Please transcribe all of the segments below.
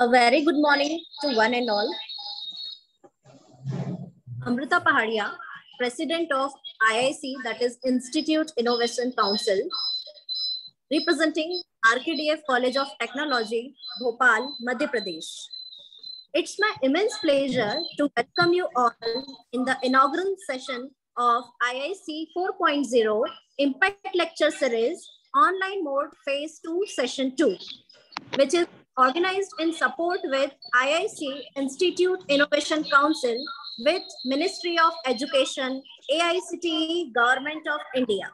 A very good morning to one and all. Amrita Paharia, President of IIC, that is Institute Innovation Council, representing RKDF College of Technology, Bhopal, Madhya Pradesh. It's my immense pleasure to welcome you all in the inaugural session of IIC 4.0 Impact Lecture Series, Online Mode Phase 2, Session 2, which is organized in support with IIC Institute Innovation Council with Ministry of Education, AICTE, Government of India.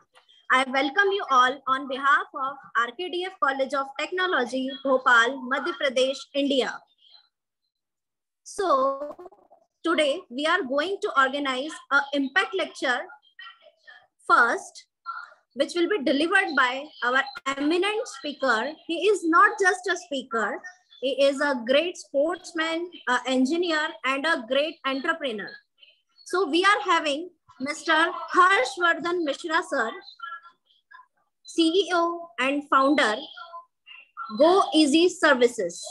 I welcome you all on behalf of RKDF College of Technology, Bhopal, Madhya Pradesh, India. So today we are going to organize a impact lecture first, which will be delivered by our eminent speaker. He is not just a speaker, he is a great sportsman, an engineer, and a great entrepreneur. So we are having Mr. Harshvardhan Mishra, sir, CEO and founder, Go Easy Services.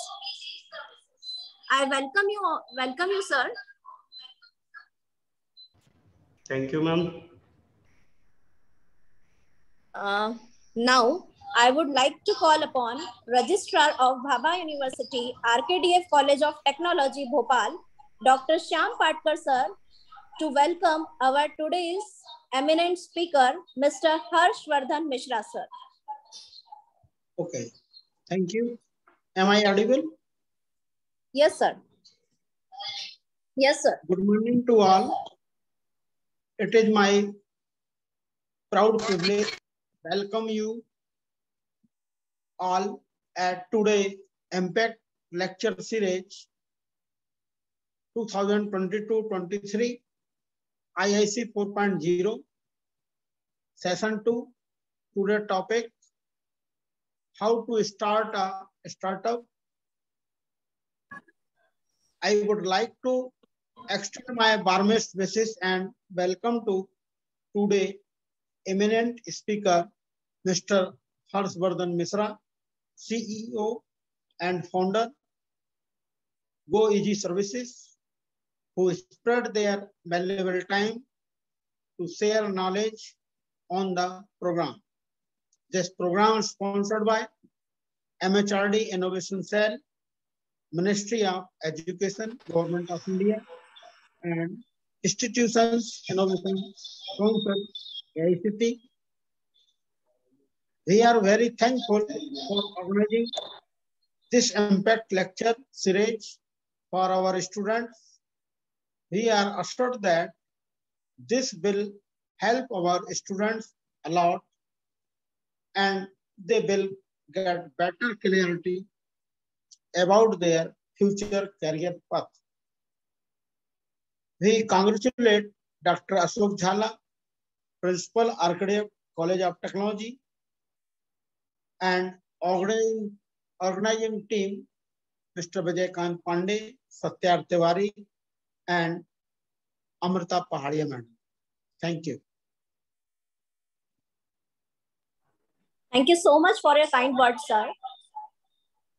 I welcome you, welcome you, sir. Thank you, ma'am. Uh, now, I would like to call upon Registrar of Bhabha University, RKDF College of Technology, Bhopal, Dr. Shyam Patkar, sir, to welcome our today's eminent speaker, Mr. Harshvardhan Mishra, sir. Okay, thank you. Am I audible? Yes, sir. Yes, sir. Good morning to all. It is my proud privilege welcome you all at today Impact Lecture Series 2022-23 IIC 4.0 Session 2 Today topic How to start a startup. I would like to extend my warmest wishes and welcome to today eminent speaker, Mr. Harshvardhan Misra, CEO and founder, Go Easy Services, who spread their valuable time to share knowledge on the program. This program is sponsored by MHRD Innovation Cell Ministry of Education, Government of India, and Institutions Innovation Council, AICT. We are very thankful for organizing this impact lecture series for our students. We are assured that this will help our students a lot and they will get better clarity about their future career path. We congratulate Dr. Ashok Jhala, Principal RKDF College of Technology, and organizing, organizing team, Mr. Vijay Kant Pandey, Satyar Tiwari, and Amrita Pahadia Madam. Thank you. Thank you so much for your kind words, sir.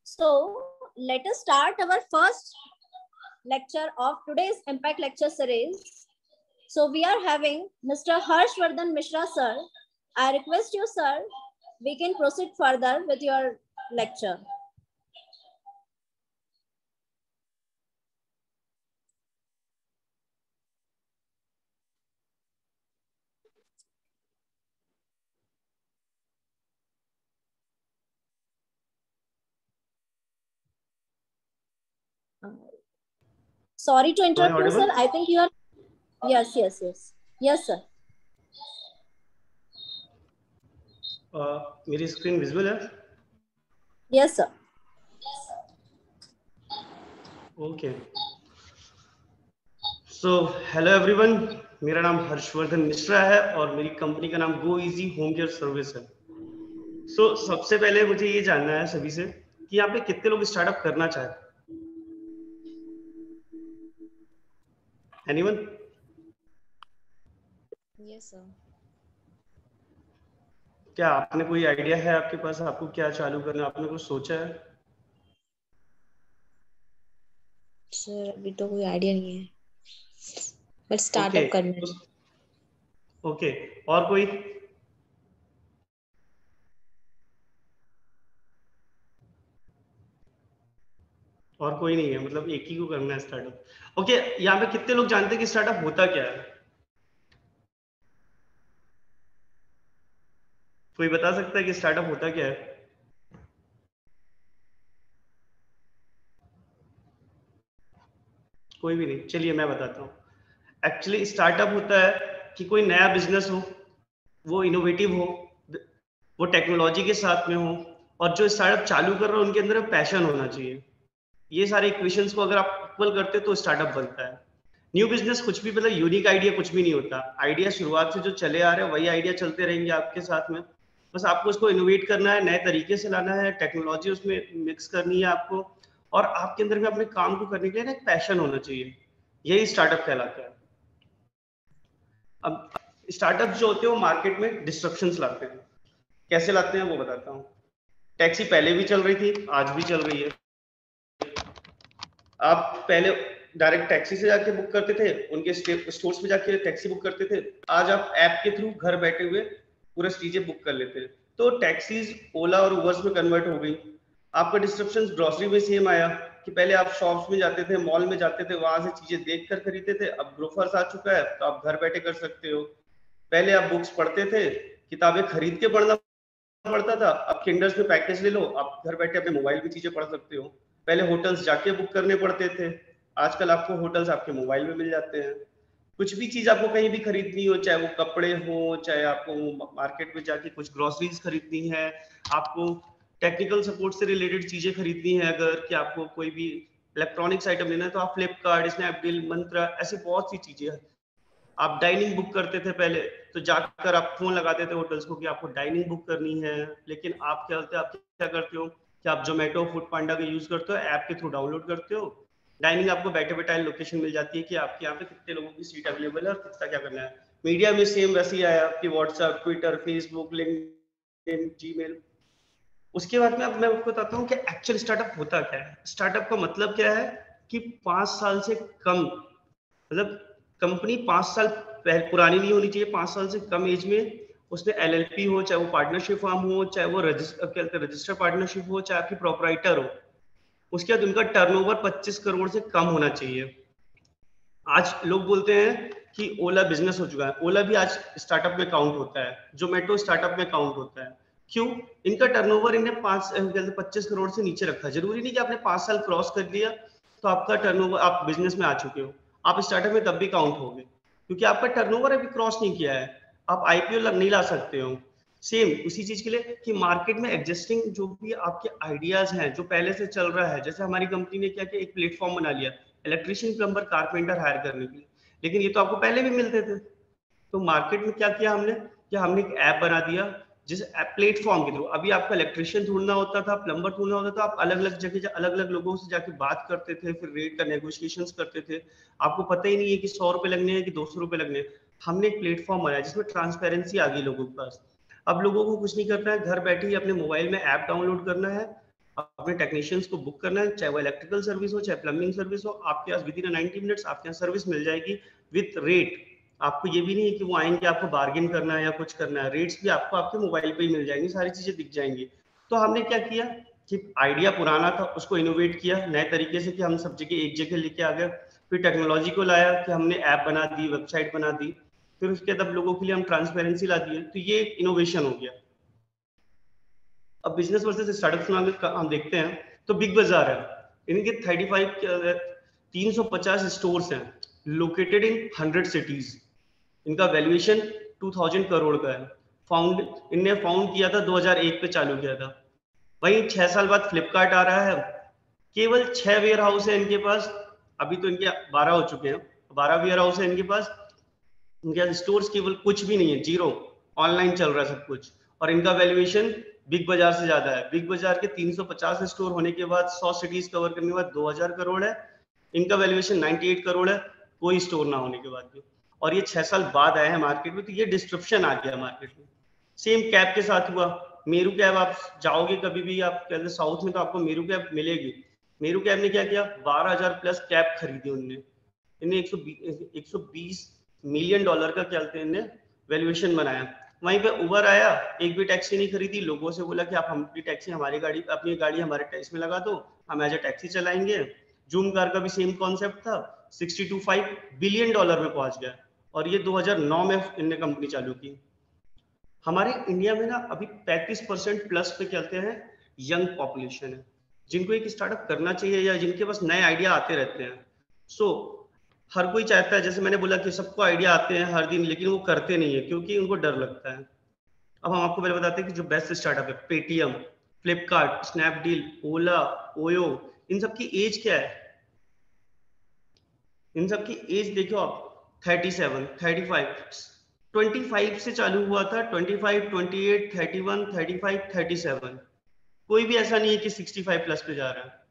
So, let us start our first lecture of today's Impact Lecture Series. So we are having Mr. Harshvardhan Mishra, sir. I request you, sir, we can proceed further with your lecture. Uh, sorry to interrupt you, sir. I think you are. Yes, yes, yes. Yes, sir. Uh, मेरी screen visible है Yes, sir. Okay so hello everyone मेरा नाम हर्षवर्धन मिश्रा है और मेरी company का नाम go easy home care service है सो so, सबसे पहले मुझे ये जानना है सभी से कि यहाँ पे कितने लोग स्टार्टअप करना चाहते हैं Yes, sir. क्या आपने कोई आइडिया है आपके पास? आपको क्या चालू करना आपने कुछ सोचा है? सर अभी तो कोई आइडिया नहीं है। But startup okay. करना है। ओके। okay. और कोई? और कोई नहीं है मतलब एक ही को करना है स्टार्टअप। ओके okay, यहाँ पे कितने लोग जानते हैं कि स्टार्टअप होता क्या है? कोई बता सकता है कि स्टार्टअप होता क्या है? कोई भी नहीं। चलिए, मैं बताता हूँ। एक्चुअली स्टार्टअप होता है कि कोई नया बिज़नेस हो, वो इनोवेटिव हो, वो टेक्नोलॉजी के साथ में हो, और जो स्टार्टअप चालू कर रहे हो, उनके अंदर पैशन होना चाहिए। ये सारे इक्वेशंस को अगर आप इक्वल करते तो स्टार्टअप बनता है। न्यू बिज़नेस कुछ भी मतलब यूनिक आइडिया कुछ भी नहीं होता। आइडिया शुरुआत से जो चले आ रहे हैं, वही आइडिया चलते रहेंगे आपके साथ में। बस आपको उसको इनोवेट करना है, नए तरीके से लाना है टेक्नोलॉजी उसमें मिक्स करनी है आपको और आपके अंदर भी अपने काम को करने के लिए ना एक पैशन होना चाहिए। यही स्टार्टअप कहलाता है। अब स्टार्टअप जो होते हैं वो मार्केट में डिस्ट्रप्शन लाते हैं। कैसे लाते हैं वो बताता हूँ। टैक्सी पहले भी चल रही थी, आज भी चल रही है। आप पहले डायरेक्ट टैक्सी से जाके बुक करते थे, उनके स्टोर्स में जाके टैक्सी बुक करते थे। आज आप ऐप के थ्रू घर बैठे हुए पूरा चीज़ें बुक कर लेते हैं। तो टैक्सीज ओला और उबर्स में कन्वर्ट हो गई। आपका डिस्ट्रप्शन ग्रोसरी में सेम आया कि पहले आप शॉप्स में जाते थे मॉल में जाते थे, वहाँ से चीज़ें देख कर खरीदते थे। अब ग्रोफर्स आ चुका है तो आप घर बैठे कर सकते हो। पहले आप बुक्स पढ़ते थे, किताबें खरीद के पढ़ना पड़ता था। अब किंडर्स में पैकेज ले लो, आप घर बैठे अपने मोबाइल में चीज़ें पढ़ सकते हो। पहले होटल्स जाके बुक करने पड़ते थे। आजकल आपको होटल्स आपके मोबाइल में मिल जाते हैं। कुछ भी चीज़ आपको कहीं भी खरीदनी हो, चाहे वो कपड़े हो, चाहे आपको मार्केट में जाके कुछ ग्रोसरीज खरीदनी है, आपको टेक्निकल सपोर्ट से रिलेटेड चीज़ें खरीदनी है अगर, कि आपको कोई भी इलेक्ट्रॉनिक्स आइटम लेना है तो आप फ्लिपकार्ट स्नैपडील मंत्रा ऐसी बहुत सी चीज़ें हैं। आप डाइनिंग बुक करते थे पहले तो जाकर आप फ़ोन लगाते थे होटल्स को कि आपको डाइनिंग बुक करनी है, लेकिन आप क्या होते आप क्या करते हो कि आप जोमेटो फ़ूड पांडा का यूज़ करते हो ऐप के थ्रू डाउनलोड करते हो डाइनिंग आपको बैठे बैठे लोकेशन मिल जाती है कि आपके यहाँ पे कितने लोगों की सीट अवेलेबल है और कितना क्या करना है। मीडिया में सेम वैसे ही आया कि WhatsApp Twitter Facebook LinkedIn Gmail उसके बाद में अब मैं आपको बताता हूँ कि एक्चुअल स्टार्टअप होता क्या है। स्टार्टअप का मतलब क्या है कि पाँच साल से कम मतलब कंपनी पाँच साल पुरानी नहीं होनी चाहिए, पाँच साल से कम एज में उसमें एल हो, चाहे वो पार्टनरशिप फॉर्म हो, चाहे वो रजिस्टर रजिस्टर पार्टनरशिप हो चाहे आपकी प्रोपराइटर हो। उसके बाद उनका टर्नओवर 25 करोड़ से कम होना चाहिए। आज लोग बोलते हैं कि ओला बिज़नेस हो चुका है। ओला भी आज स्टार्टअप में काउंट होता है। जोमेटो स्टार्टअप में काउंट होता है। क्यों? इनका टर्नओवर इन्हें पाँच पच्चीस करोड़ से नीचे रखा ज़रूरी नहीं कि आपने पाँच साल क्रॉस कर लिया तो आपका टर्नओवर आप बिज़नेस में आ चुके हो। आप स्टार्टअप में तब भी काउंट होगे। क्योंकि आपका टर्नओवर अभी क्रॉस नहीं किया है। आप आईपीओ नहीं ला सकते हो। सेम उसी चीज़ के लिए कि मार्केट में एग्जिस्टिंग जो भी आपके आइडियाज़ हैं, जो पहले से चल रहा है, जैसे हमारी कंपनी ने क्या किया, एक प्लेटफॉर्म बना लिया इलेक्ट्रिशियन प्लम्बर कारपेंटर हायर करने के लिए। लेकिन ये तो आपको पहले भी मिलते थे। तो मार्केट में क्या किया हमने? कि हमने एक ऐप बना दिया, जिस प्लेटफॉर्म के थ्रू अभी आपका इलेक्ट्रिशियन ढूंढना होता था प्लम्बर ढूंढना होता था, आप अलग अलग जगह अलग अलग लोगों से जाके बात करते थे, फिर रेट का नेगोशिएशन करते थे। आपको पता ही नहीं है कि सौ रुपए लगने हैं कि दो सौ रुपए लगने हैं। हमने एक प्लेटफॉर्म बनाया, जिसमें ट्रांसपेरेंसी आ गई लोगों के पास। अब लोगों को कुछ नहीं करना है, घर बैठे ही अपने मोबाइल में ऐप डाउनलोड करना है, अपने टेक्नीशियंस को बुक करना है, चाहे वो इलेक्ट्रिकल सर्विस हो, चाहे प्लम्बिंग सर्विस हो, आपके पास विद इन नाइनटी मिनट्स आपके यहाँ सर्विस मिल जाएगी विथ रेट आपको ये भी नहीं है कि वो आएँगे, आपको बार्गेन करना है या कुछ करना है। रेट्स भी आपको आपके मोबाइल पे ही मिल जाएँगे, सारी चीज़ें दिख जाएँगी। तो हमने क्या किया कि आइडिया पुराना था, उसको इनोवेट किया, नए तरीके से कि हम सब जगह एक जगह लेके आ गए, फिर टेक्नोलॉजी को लाया कि हमने ऐप बना दी वेबसाइट बना दी। फिर उसके बाद लोगों के लिए हम ट्रांसपेरेंसी ला दिए तो ये इनोवेशन हो गया। अब बिज़नेस वर्सेस स्टार्टअप हम देखते हैं। तो बिग बाज़ार है। इनके थर्टी फाइव तीन सौ पचास स्टोर्स हैं लोकेटेड इन हंड्रेड सिटीज़ इनका वैल्यूएशन 2000 करोड़ का है। फाउंड इनने फाउंड किया था 2001 पे चालू किया था। वही छह साल बाद फ्लिपकार्ट आ रहा है। केवल छह वेयर हाउस है इनके पास। अभी तो इनके बारह हो चुके हैं। बारह वेयर हाउस है इनके पास। इनके स्टोर्स केवल कुछ भी नहीं है ज़ीरो ऑनलाइन चल रहा है सब कुछ। और इनका वैल्यूएशन बिग बाज़ार से ज़्यादा है। बिग बाज़ार के 350 स्टोर होने के बाद 100 सिटीज़ कवर करने के बाद 2000 करोड़ है। इनका वैल्यूएशन 98 करोड़ है। कोई स्टोर ना होने के बाद भी। और ये छह साल बाद आया है मार्केट में तो ये डिस्क्रिप्शन आ गया मार्केट में। सेम कैब के साथ हुआ। मेरू कैब आप जाओगे कभी भी, आप कहते साउथ में तो आपको मेरू कैब मिलेगी। मेरू कैब ने क्या किया? बारह हज़ार प्लस कैब खरीदी उनने। इन्हें सौ बीस मिलियन डॉलर का क्या हैं वैल्यूएशन बनाया। वहीं पे उबर आया एक भी टैक्सी नहीं खरीदी। लोगों से बोला कि आप हमारी टैक्सी हमारी गाड़ी अपनी गाड़ी हमारे टैक्स में लगा दो हम एज ए टैक्सी चलाएँगे। जूम कार का भी सेम कॉन्सेप्ट था। Sixty two five billion dollar में पहुँच गया। और ये 2009 में इनने कंपनी चालू की। हमारे इंडिया में ना अभी 35 परसेंट प्लस पे कहते हैं? यंग पॉपुलेशन है। जिनको एक स्टार्टअप करना चाहिए या जिनके पास नए आइडिया आते रहते हैं। सो so, हर कोई चाहता है, जैसे मैंने बोला कि सबको आइडिया आते हैं हर दिन, लेकिन वो करते नहीं है, क्योंकि उनको डर लगता है। अब हम आपको पहले बताते हैं कि जो बेस्ट स्टार्टअप है Paytm Flipkart Snapdeal Ola OYO इन सब की एज क्या है? इन सब की एज देखो आप thirty seven thirty five twenty five से चालू हुआ था twenty five twenty eight thirty one thirty five thirty seven कोई भी ऐसा नहीं है कि सिक्सटी फाइव प्लस पे जा रहा है।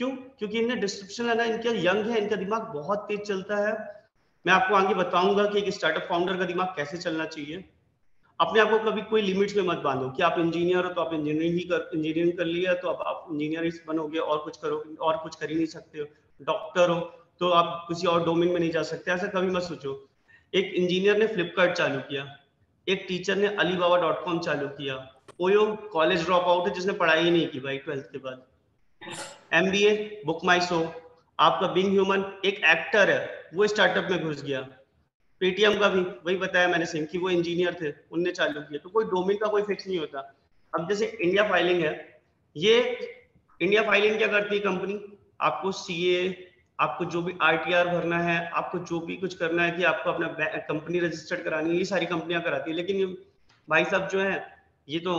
क्यों? क्योंकि इन्हें डिस्क्रिप्शन लगा इनका यंग है इनका दिमाग बहुत तेज चलता है। मैं आपको आगे बताऊँगा कि एक स्टार्टअप फाउंडर का दिमाग कैसे चलना चाहिए। अपने आप को कभी कोई लिमिट्स में मत बांधो कि आप इंजीनियर हो तो आप इंजीनियरिंग ही कर इंजीनियरिंग कर लिया तो आप, आप इंजीनियर ही बनोगे और कुछ करोगे और कुछ कर ही नहीं सकते हो। डॉक्टर हो तो आप किसी और डोमेन में नहीं जा सकते। ऐसा कभी मत सोचो। एक इंजीनियर ने फ्लिपकार्ट चालू किया। एक टीचर ने अली चालू किया। ओयो कॉलेज ड्रॉप आउट है जिसने पढ़ाई ही नहीं की भाई ट्वेल्थ के बाद। M B A BookMyShow आपका बिंग ह्यूमन एक एक्टर है, वो स्टार्टअप में घुस गया। पेटीएम का भी, वही बताया मैंने सेम कि वो इंजीनियर थे, उनने चालू किया। तो कोई डोमेन का कोई फिक्स नहीं होता। अब जैसे इंडिया फाइलिंग है, ये इंडिया फाइलिंग क्या करती है कंपनी आपको सीए आपको जो भी आर भरना है, आपको जो भी कुछ करना है कि आपको अपना कंपनी रजिस्टर्ड करानी है, ये सारी कंपनियाँ कराती है। लेकिन भाई साहब जो है, ये तो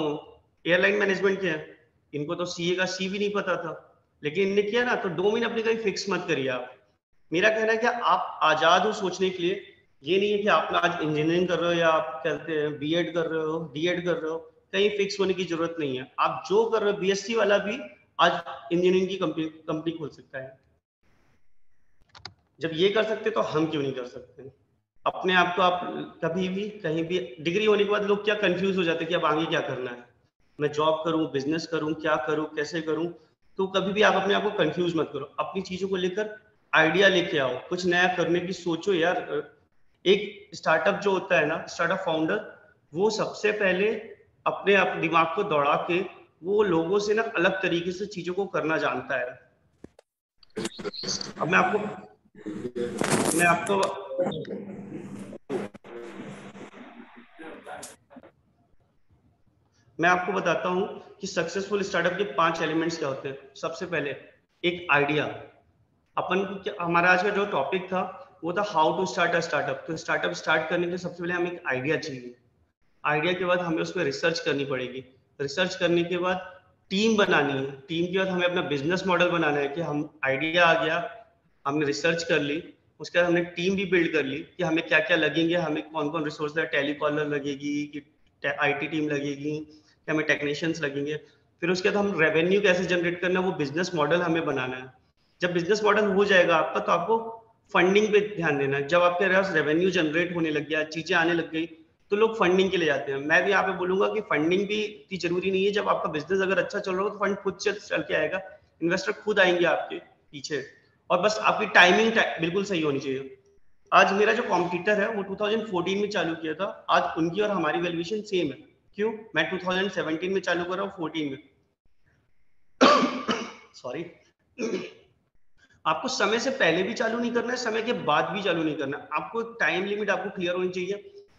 एयरलाइन मैनेजमेंट के हैं। इनको तो सीए का सी भी नहीं पता था। लेकिन इनने किया ना तो डोमिन अपने कहीं फिक्स मत करिए आप। मेरा कहना है कि आप आज़ाद हो सोचने के लिए, ये नहीं है कि आप आज इंजीनियरिंग कर रहे हो या आप कहते हैं बी कर रहे हो डी कर रहे हो, कहीं फिक्स होने की ज़रूरत नहीं है। आप जो कर रहे हो बीएससी वाला भी आज इंजीनियरिंग की कंपनी कंपनी खोल सकता है। जब ये कर सकते तो हम क्यों नहीं कर सकते? अपने आप को आप कभी भी, कहीं भी डिग्री होने के बाद लोग क्या कंफ्यूज हो जाते हैं कि अब आगे क्या करना है? मैं जॉब करूँ बिज़नेस करूँ, क्या करूँ, कैसे करूँ? तो कभी भी आप अपने आप को कंफ्यूज मत करो। अपनी चीज़ों को लेकर आइडिया लेके आओ। कुछ नया करने की सोचो यार। एक स्टार्टअप जो होता है ना स्टार्टअप फाउंडर वो सबसे पहले अपने आप, दिमाग को दौड़ा के वो लोगों से ना अलग तरीके से चीज़ों को करना जानता है। अब मैं आपको मैं आपको मैं आपको बताता हूँ कि सक्सेसफुल स्टार्टअप के पाँच एलिमेंट्स क्या होते हैं। सबसे पहले, एक आइडिया अपन हमारा आज का जो टॉपिक था, वो था how to start a startup तो स्टार्टअप स्टार्ट करने के सबसे पहले हमें एक आइडिया चाहिए। आइडिया के बाद हमें उस पर रिसर्च करनी पड़ेगी। रिसर्च करने के बाद टीम बनानी है। टीम के बाद हमें अपना बिज़नेस मॉडल बनाना है कि हम आइडिया आ गया, हमने रिसर्च कर ली, उसके बाद हमने टीम भी बिल्ड कर ली कि हमें क्या क्या लगेंगे, हमें कौन कौन रिसोर्स टेलीकॉलर लगेगी, कि आईटी टीम लगेगी कि हमें टेक्नीशियंस लगेंगे, फिर उसके बाद हम रेवेन्यू कैसे जनरेट करना है, वो बिज़नेस मॉडल हमें बनाना है। जब बिज़नेस मॉडल हो जाएगा आपका तो आपको फंडिंग पे ध्यान देना है। जब आपके पास रेवेन्यू जनरेट होने लग गया, चीज़ें आने लग गई तो लोग फंडिंग के लिए जाते हैं। मैं भी यहाँ पे बोलूँगा कि फंडिंग भी इतनी ज़रूरी नहीं है। जब आपका बिज़नेस अगर अच्छा चल रहा हो तो फंड खुद से चल के आएगा। इन्वेस्टर खुद आएँगे आपके पीछे। और बस आपकी टाइमिंग बिल्कुल सही होनी चाहिए। आज मेरा जो कॉम्पिटिटर है, वो 2014 में चालू किया था। आज उनकी और हमारी वैल्यूएशन सेम है। क्यों? मैं 2017 में चालू कर रहा हूँ 14 में। सॉरी आपको समय से पहले भी चालू नहीं करना है, समय के बाद भी चालू नहीं करना आपको टाइम लिमिट आपको क्लियर होनी चाहिए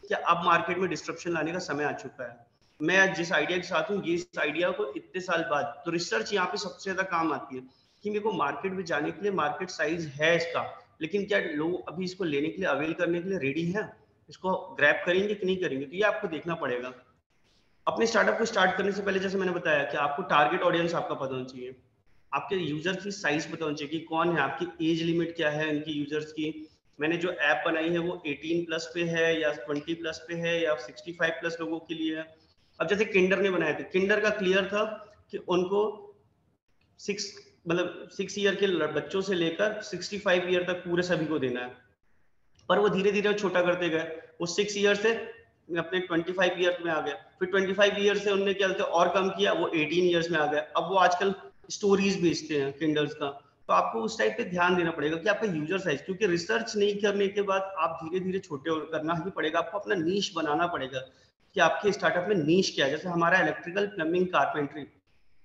कि अब मार्केट में डिस्ट्रप्शन लाने का समय आ चुका है। मैं जिस आइडिया के साथ हूँ इस आइडिया को इतने साल बाद तो रिसर्च यहाँ पे सबसे ज़्यादा काम आती है कि मेरे को मार्केट में जाने के लिए मार्केट साइज़ है इसका। लेकिन क्या लोग अभी इसको लेने के लिए अवेल करने के लिए रेडी है? इसको ग्रैप करेंगे कि नहीं करेंगे? तो ये आपको देखना पड़ेगा। अपने स्टार्टअप को स्टार्ट करने से पहले, जैसे मैंने बताया कि आपको टारगेट ऑडियंस आपका पता होना चाहिए। आपके यूज़र की साइज़ पता होना चाहिए कि कौन है, आपकी एज लिमिट क्या है इनकी यूज़र्स की। मैंने जो ऐप बनाई है, वो 18 प्लस पे है या 20 प्लस पे है या 65 प्लस लोगों के लिए है। अब जैसे किंडर ने बनाए थे। किंडर का क्लियर था कि उनको सिक्स मतलब सिक्स ईयर के बच्चों से लेकर 65 ईयर तक पूरे सभी को देना है। पर वो धीरे धीरे छोटा करते गए। वो सिक्स ईयर से अपने 25 ईयर्स में आ गया फिर 25 ईयर से उनने क्या और कम किया, वो 18 ईयर्स में आ गया अब वो आजकल स्टोरीज बेचते हैं किंडल्स का। तो आपको उस टाइप पे ध्यान देना पड़ेगा कि आपका यूज़र साइज़ क्योंकि रिसर्च नहीं करने के बाद आप धीरे धीरे छोटे करना ही पड़ेगा। आपको अपना नीच बनाना पड़ेगा कि आपके स्टार्टअप में नीच क्या है। जैसे हमारा इलेक्ट्रिकल प्लम्बिंग कारपेंट्री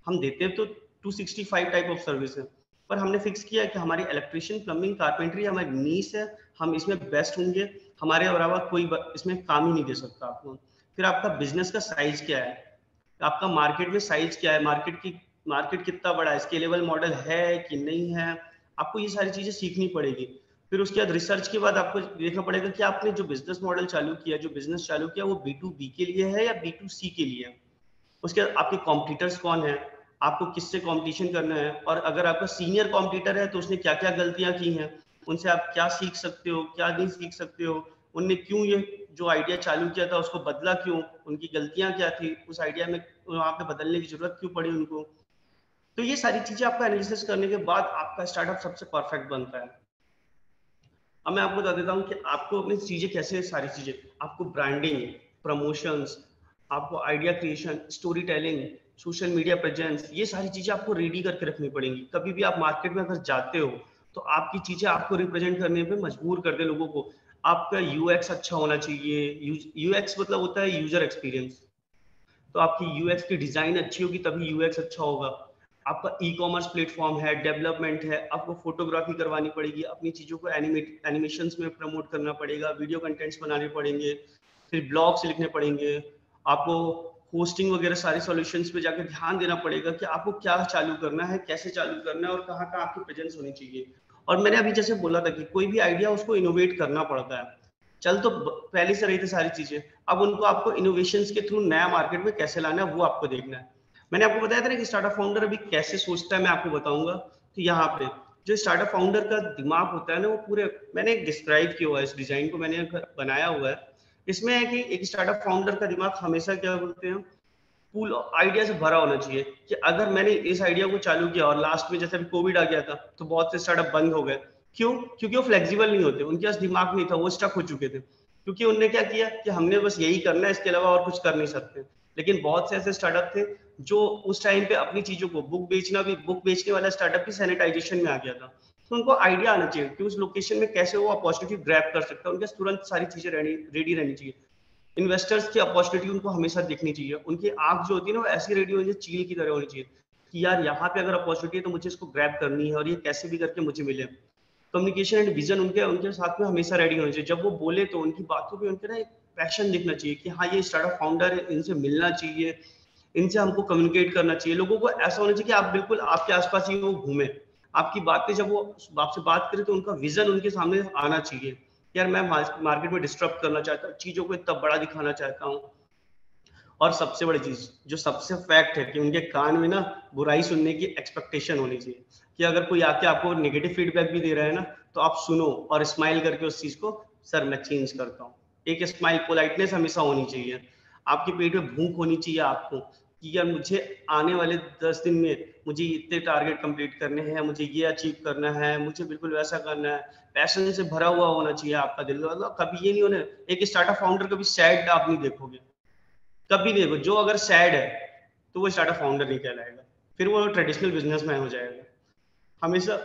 हम देते तो 265 टाइप ऑफ़ सर्विस है। पर हमने फिक्स किया कि हमारी इलेक्ट्रिशियन प्लम्बिंग कारपेंट्री हमारी नीस है, हम इसमें बेस्ट होंगे। हमारे अलावा कोई इसमें काम ही नहीं दे सकता आपको। फिर आपका बिज़नेस का साइज़ क्या है? आपका मार्केट में साइज़ क्या है? मार्केट की मार्केट कितना बड़ा है? स्केलेबल मॉडल है कि नहीं है? आपको ये सारी चीज़ें सीखनी पड़ेगी। फिर उसके बाद रिसर्च के बाद आपको देखना पड़ेगा कि आपने जो बिज़नेस मॉडल चालू किया, जो बिज़नेस चालू किया, वो बी टू बी के लिए है या बी टू सी के लिए उसके बाद आपके कॉम्पिटिटर्स कौन है? आपको किससे कॉम्पिटिशन करना है? और अगर आपका सीनियर कॉम्पिटिटर है तो उसने क्या क्या गलतियाँ की हैं? उनसे आप क्या सीख सकते हो? क्या नहीं सीख सकते हो? उनने क्यों ये जो आइडिया चालू किया था, उसको बदला क्यों? उनकी गलतियाँ क्या थी? उस आइडिया में वहाँ पे बदलने की ज़रूरत क्यों पड़ी उनको? तो ये सारी चीज़ें आपका एनालिसिस करने के बाद आपका स्टार्टअप सबसे परफेक्ट बनता है। अब मैं आपको बता देता हूँ कि आपको अपनी चीज़ें कैसे सारी चीज़ें। आपको ब्रांडिंग प्रमोशंस आपको idea creation storytelling social media presence ये सारी चीज़ें आपको रेडी करके रखनी पड़ेंगी। कभी भी आप मार्केट में अगर जाते हो तो आपकी चीज़ें आपको रिप्रेजेंट करने पे मजबूर कर दे लोगों को। आपका यूएक्स अच्छा होना चाहिए। यूएक्स मतलब होता है यूज़र एक्सपीरियंस तो आपकी यूएक्स की डिज़ाइन अच्छी होगी, तभी यूएक्स अच्छा होगा। आपका ई कॉमर्स प्लेटफॉर्म है डेवलपमेंट है, आपको फोटोग्राफी करवानी पड़ेगी। अपनी चीज़ों को एनिमेट एनिमेशन में प्रमोट करना पड़ेगा। वीडियो कंटेंट्स बनाने पड़ेंगे। फिर ब्लॉग्स लिखने पड़ेंगे। आपको होस्टिंग वगैरह सारे सॉल्यूशंस पे जाकर ध्यान देना पड़ेगा कि आपको क्या चालू करना है, कैसे चालू करना है और कहाँ कहाँ आपकी प्रेजेंस होनी चाहिए। और मैंने अभी जैसे बोला था कि कोई भी आइडिया उसको इनोवेट करना पड़ता है। चल तो पहले से रही थी सारी चीज़ें। अब उनको आपको इनोवेशन के थ्रू नया मार्केट में कैसे लाना है, वो आपको देखना है। मैंने आपको बताया था ना कि स्टार्टअप फाउंडर अभी कैसे सोचता है, मैं आपको बताऊँगा तो यहाँ पे जो स्टार्टअप फाउंडर का दिमाग होता है ना, वो पूरे, मैंने डिस्क्राइब किया हुआ है इस डिज़ाइन को, मैंने बनाया हुआ है। इसमें है कि एक स्टार्टअप फाउंडर का दिमाग हमेशा क्या बोलते हैं? फुल आइडिया से भरा होना चाहिए कि अगर मैंने इस आइडिया को चालू किया और लास्ट में जैसे अभी कोविड आ गया था तो बहुत से स्टार्टअप बंद हो गए। क्यों? क्योंकि वो फ्लेक्सिबल नहीं होते, उनके पास दिमाग नहीं था, वो स्टक हो चुके थे। क्योंकि उनने क्या किया कि हमने बस यही करना है, इसके अलावा और कुछ कर नहीं सकते। लेकिन बहुत से ऐसे स्टार्टअप थे जो उस टाइम पे अपनी चीज़ों को बुक बेचना भी बुक बेचने वाला स्टार्टअप भी सैनिटाइजेशन में आ गया था। तो उनको आइडिया आना चाहिए कि उस लोकेशन में कैसे वो अपॉर्चुनिटी ग्रैप कर सकता है। उनके तुरंत सारी चीज़ें रहनी रेडी रहनी चाहिए। इन्वेस्टर्स की अपॉर्चुनिटी उनको हमेशा देखनी चाहिए। उनकी आँख जो होती है ना, वो ऐसी रेडी होनी चाहिए, चील की तरह होनी चाहिए कि यार यहाँ पे अगर अपॉर्चुनिटी है तो मुझे इसको ग्रैप करनी है और ये कैसे भी करके मुझे मिले। कम्युनिकेशन एंड विजन उनके उनके साथ में हमेशा रेडी होना चाहिए। जब वो बोले तो उनकी बातों पे उनके ना एक पैशन दिखना चाहिए कि हाँ ये स्टार्टअप फाउंडर है इनसे मिलना चाहिए, इनसे हमको कम्युनिकेट करना चाहिए। लोगों को ऐसा होना चाहिए कि आप बिल्कुल आपके आसपास ही वो घूमे। आपकी बातें जब वो आपसे बात करें तो उनका विजन उनके सामने आना चाहिए। यार मैं मार्केट में डिस्टर्ब करना चाहता हूँ, चीज़ों को इतना बड़ा दिखाना चाहता हूँ। और सबसे बड़ी चीज़, जो सबसे फैक्ट है कि उनके कान में ना बुराई सुनने की एक्सपेक्टेशन होनी चाहिए। कि अगर कोई आके आपको नेगेटिव फीडबैक भी दे रहा है ना तो आप सुनो और स्माइल करके उस चीज़ को, सर, मैं चेंज करता हूँ। एक स्माइल पोलाइटनेस हमेशा होनी चाहिए। आपके पेट में भूख होनी चाहिए आपको। कि यार मुझे आने वाले दस दिन में मुझे इतने टारगेट कंप्लीट करने हैं, मुझे ये अचीव करना है, मुझे बिल्कुल वैसा करना है। पैशन से भरा हुआ होना चाहिए आपका दिल। मतलब कभी ये नहीं होना, एक स्टार्टअप फाउंडर कभी सैड आप नहीं देखोगे। कभी नहीं देखो जो अगर सैड है तो वो स्टार्टअप फाउंडर नहीं कहलाएगा। फिर वो ट्रेडिशनल बिजनेसमैन हो जाएगा। हमेशा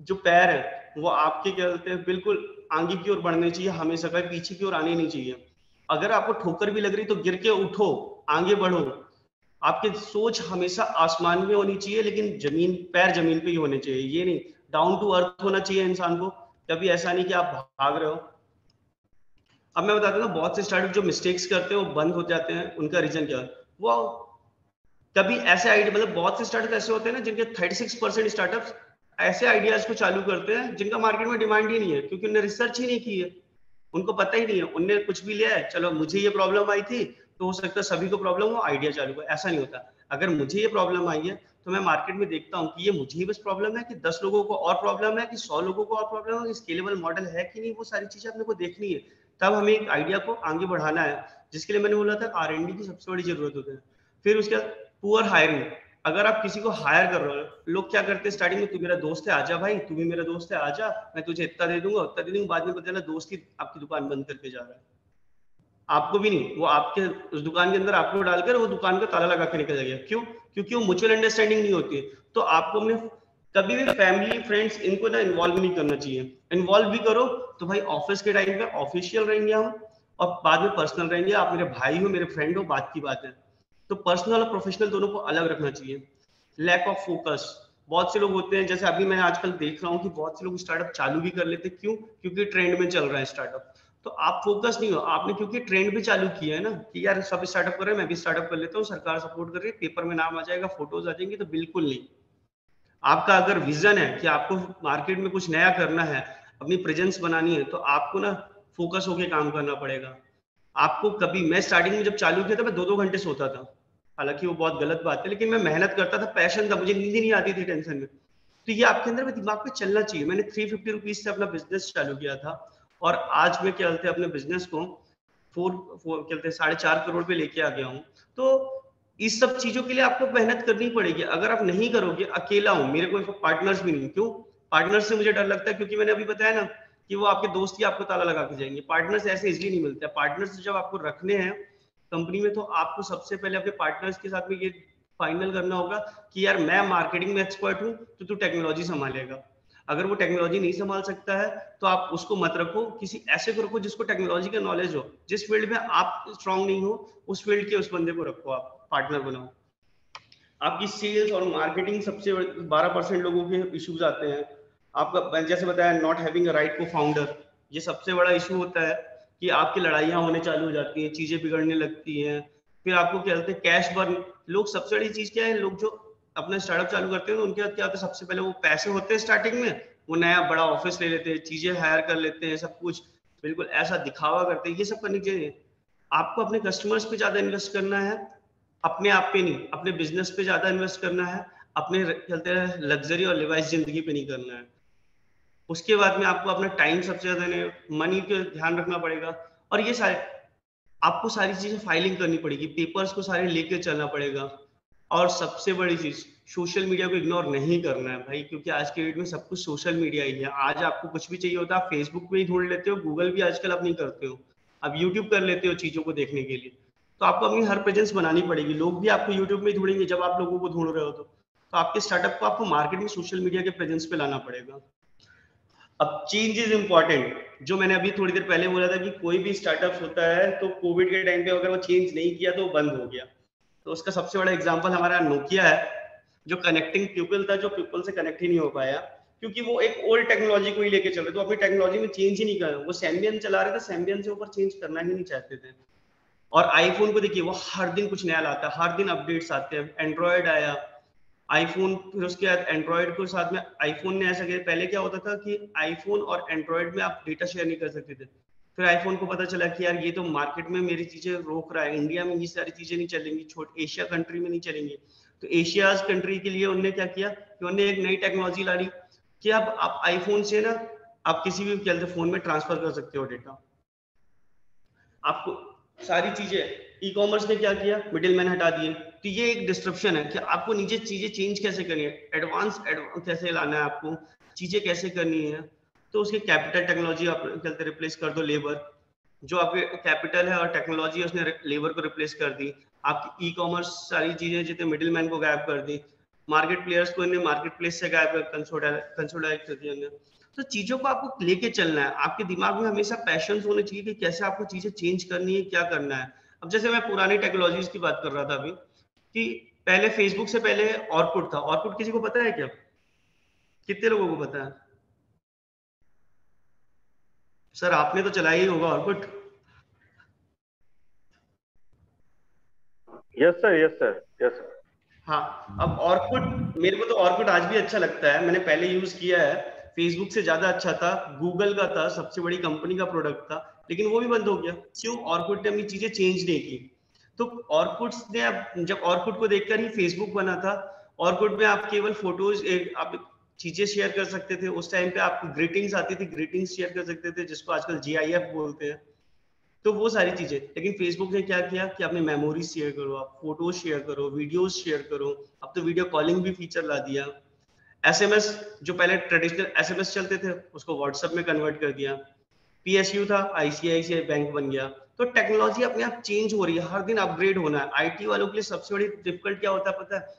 जो पैर है, वो आपके क्या कहते हैं, बिल्कुल आगे की ओर बढ़ने चाहिए, हमेशा कभी पीछे की ओर आने नहीं चाहिए। अगर आपको ठोकर भी लग रही तो गिर के उठो, आगे बढ़ो। आपकी सोच हमेशा आसमान में होनी चाहिए, लेकिन ज़मीन, पैर ज़मीन पे ही होने चाहिए। ये नहीं डाउन टू अर्थ होना चाहिए इंसान को। कभी ऐसा नहीं कि आप भाग रहे हो। अब मैं बताता हूँ बहुत से स्टार्टअप जो मिस्टेक्स करते हैं, वो बंद हो जाते हैं। उनका रीजन क्या है? वो कभी ऐसे आइडिया मतलब बहुत से स्टार्टअप ऐसे होते हैं ना, जिनके 36 परसेंट स्टार्टअप ऐसे आइडियाज़ को चालू करते हैं, जिनका मार्केट में डिमांड ही नहीं है, क्योंकि उन्होंने रिसर्च ही नहीं की है। उनको पता ही नहीं है। उनने कुछ भी लिया है, चलो मुझे ये प्रॉब्लम आई थी तो हो सकता है सभी को प्रॉब्लम हो आइडिया चालू हो, ऐसा नहीं होता। अगर मुझे ये प्रॉब्लम आई है तो मैं मार्केट में देखता हूँ कि ये मुझे ही बस प्रॉब्लम है कि दस लोगों को और प्रॉब्लम है, कि सौ लोगों को और प्रॉब्लम है स्केलेबल मॉडल है कि नहीं, वो सारी चीज़ें अपने को देखनी है। तब हमें एक आइडिया को आगे बढ़ाना है, जिसके लिए मैंने बोला था आर की सबसे बड़ी ज़रूरत होती है। फिर उसके बाद पुअर हायरिंग अगर आप किसी को हायर कर रहे हो, लोग क्या करते हैं स्टार्टिंग में, तू मेरा दोस्त है, आजा भाई, तू भी मेरा दोस्त है, आजा, मैं तुझे इतना दे दूँगा, उतना दे दूँगा, बाद में पता चला दोस्त ही आपकी दुकान बंद करके जा रहा है। आपको भी नहीं, वो आपके, उस दुकान के अंदर आपको डालकर वो दुकान का ताला लगा के निकल जाएगा। क्यों? क्योंकि वो म्यूचुअल अंडरस्टैंडिंग नहीं होती। तो आपको अपने कभी भी फैमिली फ्रेंड्स इनको ना इन्वॉल्व नहीं करना चाहिए। इन्वॉल्व भी करो तो भाई ऑफ़िस के टाइम पे ऑफिशियल रहेंगे हम, और बाद में पर्सनल रहेंगे। आप मेरे भाई हो, मेरे फ्रेंड हो, बात की बात है। तो पर्सनल और प्रोफेशनल दोनों को अलग रखना चाहिए। लैक ऑफ़ फोकस बहुत से लोग होते हैं, जैसे अभी मैं आजकल देख रहा हूँ कि बहुत से लोग स्टार्टअप चालू भी कर लेते क्यों? क्योंकि ट्रेंड में चल रहा है स्टार्टअप तो आप फोकस नहीं हो। आपने क्योंकि ट्रेंड भी चालू किया है ना, कि यार सब स्टार्टअप कर रहे हैं, मैं भी स्टार्टअप कर लेता हूँ, सरकार सपोर्ट कर रही है पेपर में नाम आ जाएगा फ़ोटोज़ आ जाएँगे तो बिल्कुल नहीं। आपका अगर विजन है कि आपको मार्केट में कुछ नया करना है, अपनी प्रेजेंस बनानी है तो आपको ना फोकस होके काम करना पड़ेगा। आपको कभी, मैं स्टार्टिंग में जब चालू किया था, मैं दो दो घंटे सोता था। हालाँकि वो बहुत गलत बात है, लेकिन मैं मेहनत करता था पैशन था, मुझे नींद ही नहीं आती थी टेंशन में। तो ये आपके अंदर में दिमाग पे चलना चाहिए। मैंने थ्री फिफ्टी रुपीज़ से अपना बिज़नेस चालू किया था। और आज मैं क्या बोलते अपने बिज़नेस को फोर फोर कहते साढ़े चार करोड़ पे लेके आ गया हूँ। तो इस सब चीज़ों के लिए आपको मेहनत करनी पड़ेगी। अगर आप नहीं करोगे, अकेला हूँ, मेरे कोई पार्टनर्स भी नहीं, क्यों? पार्टनर्स से मुझे डर लगता है, क्योंकि मैंने अभी बताया ना कि वो आपके दोस्त ही आपको ताला लगा के जाएँगे। पार्टनर्स ऐसे इजिली नहीं मिलते। पार्टनर्स जब आपको रखने हैं कंपनी में तो आपको सबसे पहले अपने पार्टनर्स के साथ में ये फाइनल करना होगा कि यार, मैं मार्केटिंग में एक्सपर्ट हूँ तो तू टेक्नोलॉजी संभालेगा। अगर वो टेक्नोलॉजी नहीं संभाल सकता है तो आप उसको मत रखो, किसी ऐसे को रखो जिसको टेक्नोलॉजी का नॉलेज हो। जिस फ़ील्ड में आप स्ट्रांग नहीं हो, उस फ़ील्ड के उस बंदे को रखो आप पार्टनर बनाओ। आपकी सेल्स और मार्केटिंग सबसे बारह परसेंट लोगों के इश्यूज़ आते हैं। आपका जैसे बताया not having right co founder ये सबसे बड़ा इशू होता है कि आपकी लड़ाइयाँ होने चालू हो जाती हैं, चीज़ें बिगड़ने लगती हैं। फिर आपको क्या होता है कैश बर्न लोग सबसे बड़ी चीज़ क्या है, लोग जो अपना स्टार्टअप चालू करते हैं तो उनके क्या होता है, सबसे पहले वो पैसे होते हैं स्टार्टिंग में, वो नया बड़ा ऑफ़िस ले लेते हैं, चीज़ें हायर कर लेते हैं, सब कुछ। बिल्कुल ऐसा दिखावा करते हैं, ये सब करने चाहिए आपको अपने कस्टमर्स पे ज़्यादा इन्वेस्ट करना है, अपने आप पे नहीं, अपने बिज़नेस पे ज़्यादा इन्वेस्ट करना है, अपने चलते लग्जरी और लिवाइस ज़िंदगी पे नहीं करना है। उसके बाद में आपको अपना टाइम सबसे ज़्यादा मनी पे ध्यान रखना पड़ेगा, और ये सारे, आपको सारी चीज़ें फाइलिंग करनी पड़ेगी पेपर्स को सारे लेके चलना पड़ेगा। और सबसे बड़ी चीज़ सोशल मीडिया को इग्नोर नहीं करना है भाई क्योंकि आज के डेट में सब कुछ सोशल मीडिया ही है। आज आपको कुछ भी चाहिए होता है फेसबुक पे ही ढूंढ लेते हो गूगल भी आजकल आप नहीं करते हो। आप यूट्यूब कर लेते हो चीज़ों को देखने के लिए। तो आपको अपनी हर प्रेजेंस बनानी पड़ेगी। लोग भी आपको यूट्यूब में ढूंढेंगे जब आप लोगों को ढूंढ रहे हो तो, तो आपके स्टार्टअप को आपको मार्केट में सोशल मीडिया के प्रेजेंस पे लाना पड़ेगा। अब चेंज इज़ इंपॉर्टेंट जो मैंने अभी थोड़ी देर पहले बोला था कि कोई भी स्टार्टअप होता है तो कोविड के टाइम पे अगर वो चेंज नहीं किया तो बंद हो गया। तो उसका सबसे बड़ा एग्ज़ाम्पल हमारा नोकिया है, जो कनेक्टिंग पीपल था, जो पीपल से कनेक्ट ही नहीं हो पाया, क्योंकि वो एक ओल्ड टेक्नोलॉजी को ही लेके चल रहे तो अपनी टेक्नोलॉजी में चेंज ही नहीं कर वो सैम्बियन चला रहे थे सैम्बियन से ऊपर चेंज करना ही नहीं चाहते थे। और आईफोन को देखिए, वो हर दिन कुछ नया लाता है, हर दिन अपडेट्स आते हैं। एंड्रॉयड आया आईफोन फिर उसके बाद एंड्रॉयड को साथ में आईफोन ने ऐसा किया, पहले क्या होता था कि आईफोन और एंड्रॉयड में आप डेटा शेयर नहीं कर सकते थे। फिर आईफोन को पता चला कि यार ये तो मार्केट में मेरी चीज़ें रोक रहा है। इंडिया में ये सारी चीज़ें नहीं चलेंगी, छोट एशिया कंट्री में नहीं चलेंगी। तो एशिया कंट्री के लिए उन्होंने क्या किया कि उन्होंने एक नई टेक्नोलॉजी ला ली कि अब आप आईफोन से ना आप किसी भी क्या फ़ोन में ट्रांसफ़र कर सकते हो डेटा आपको सारी चीज़ें ई कॉमर्स ने क्या किया? मिडिल मैन हटा दिए। तो ये एक डिस्ट्रप्शन है कि आपको नीचे चीज़ें चेंज कैसे करनी है? एडवांस एडवांस कैसे लाना है आपको? चीज़ें कैसे करनी है? तो उसकी कैपिटल टेक्नोलॉजी आप चलते रिप्लेस कर दो लेबर जो आपके कैपिटल है और टेक्नोलॉजी उसने लेबर को रिप्लेस कर दी. आपकी ई कॉमर्स सारी चीज़ें जितने मिडिल मैन को गायब कर दी. मार्केट प्लेयर्स को इन्हें मार्केट प्लेस से गायब कंसोलाइज कर दिया तो चीज़ों को आपको लेके चलना है. आपके दिमाग में हमेशा पैशन होने चाहिए कि कैसे आपको चीज़ें चेंज करनी है, क्या करना है. अब जैसे मैं पुरानी टेक्नोलॉजीज़ की बात कर रहा था अभी, कि पहले फेसबुक से पहले ऑरकुट था. ऑरकुट किसी को पता है क्या? कितने लोगों को पता है? सर आपने तो चलाया ही होगा Orkut yes sir yes sir yes sir हाँ अब ऑरकुट मेरे को तो ऑरकुट आज भी अच्छा लगता है। मैंने पहले यूज़ किया है। फेसबुक से ज़्यादा अच्छा था गूगल का था सबसे बड़ी कंपनी का प्रोडक्ट था लेकिन वो भी बंद हो गया। क्यों? ऑरकुट ने अपनी चीज़ें चेंज नहीं की। तो ऑर्कुट ने अब जब ऑरकुट को देखकर ही फेसबुक बना था ऑरकुट में आप केवल फ़ोटोज़ आप चीज़ें शेयर कर सकते थे। उस टाइम पे आप ग्रीटिंग्स आती थी ग्रीटिंग्स शेयर कर सकते थे, जिसको आजकल जीआईएफ बोलते हैं। तो वो सारी चीज़ें। लेकिन फेसबुक ने क्या किया कि अपनी मेमोरीज शेयर करो, आप फ़ोटोज़ शेयर करो वीडियोज़ शेयर करो। अब तो वीडियो कॉलिंग भी फीचर ला दिया। एसएमएस जो पहले ट्रेडिशनल एसएमएस चलते थे, उसको व्हाट्सएप में कन्वर्ट कर दिया। पीएसयू था आईसीआईसीआई बैंक बन गया। तो टेक्नोलॉजी अपने आप चेंज हो रही है। हर दिन अपग्रेड होना है। आईटी वालों के लिए सबसे बड़ी डिफ़िकल्ट क्या होता है पता है?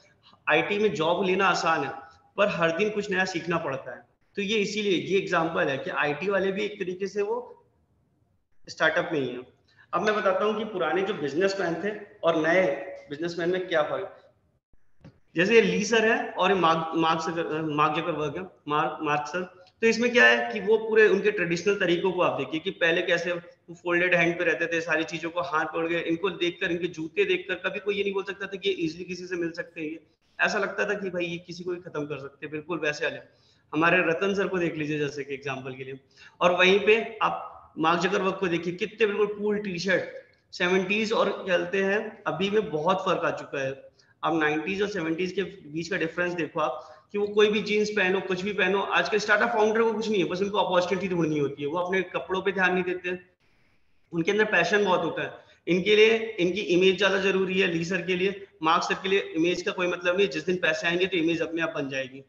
आईटी में जॉब लेना आसान है। पर हर दिन कुछ नया सीखना पड़ता है। तो ये इसीलिए, ये एग्जांपल है कि आईटी वाले भी एक तरीके से वो स्टार्टअप में ही है। अब मैं बताता हूँ कि पुराने जो बिजनेसमैन थे और नए बिजनेसमैन में क्या फ़र्क? जैसे ये ली सर है और मार्क मार्क मार्क जकरबर्ग है मार्क मार्क सर तो इसमें क्या है कि वो पूरे उनके ट्रेडिशनल तरीकों को आप देखिए कि पहले कैसे वो फोल्डेड हैंड पे रहते थे, सारी चीज़ों को हाथ पकड़ के, इनको देखकर, इनके जूते देखकर कभी कोई ये नहीं बोल सकता था कि ये इजिली किसी से मिल सकते हैं। ऐसा लगता था कि भाई ये किसी को भी खत्म कर सकते बिल्कुल वैसे वाले हमारे रतन सर को देख लीजिए जैसे कि एग्ज़ाम्पल के लिए। और वहीं पे आप मार्क जकरबर्ग को देखिए, कितने बिल्कुल पूल टी शर्ट सेवेंटीज और चलते हैं। अभी में बहुत फ़र्क आ चुका है। अब नाइनटीज और सेवेंटीज के बीच का डिफरेंस देखो आप, कि वो कोई भी जीन्स पहनो, कुछ भी पहनो आज के स्टार्टअप फाउंडर को कुछ नहीं है, बस उनको अपॉर्चुनिटी ढूंढनी होती है। वो अपने कपड़ों पे ध्यान नहीं देते। उनके अंदर पैशन बहुत होता है। इनके लिए, इनकी इमेज ज़्यादा ज़रूरी है ली सर के लिए। मार्क सर के लिए इमेज का कोई मतलब नहीं जिस दिन पैसे आएँगे तो इमेज अपने आप बन जाएगी।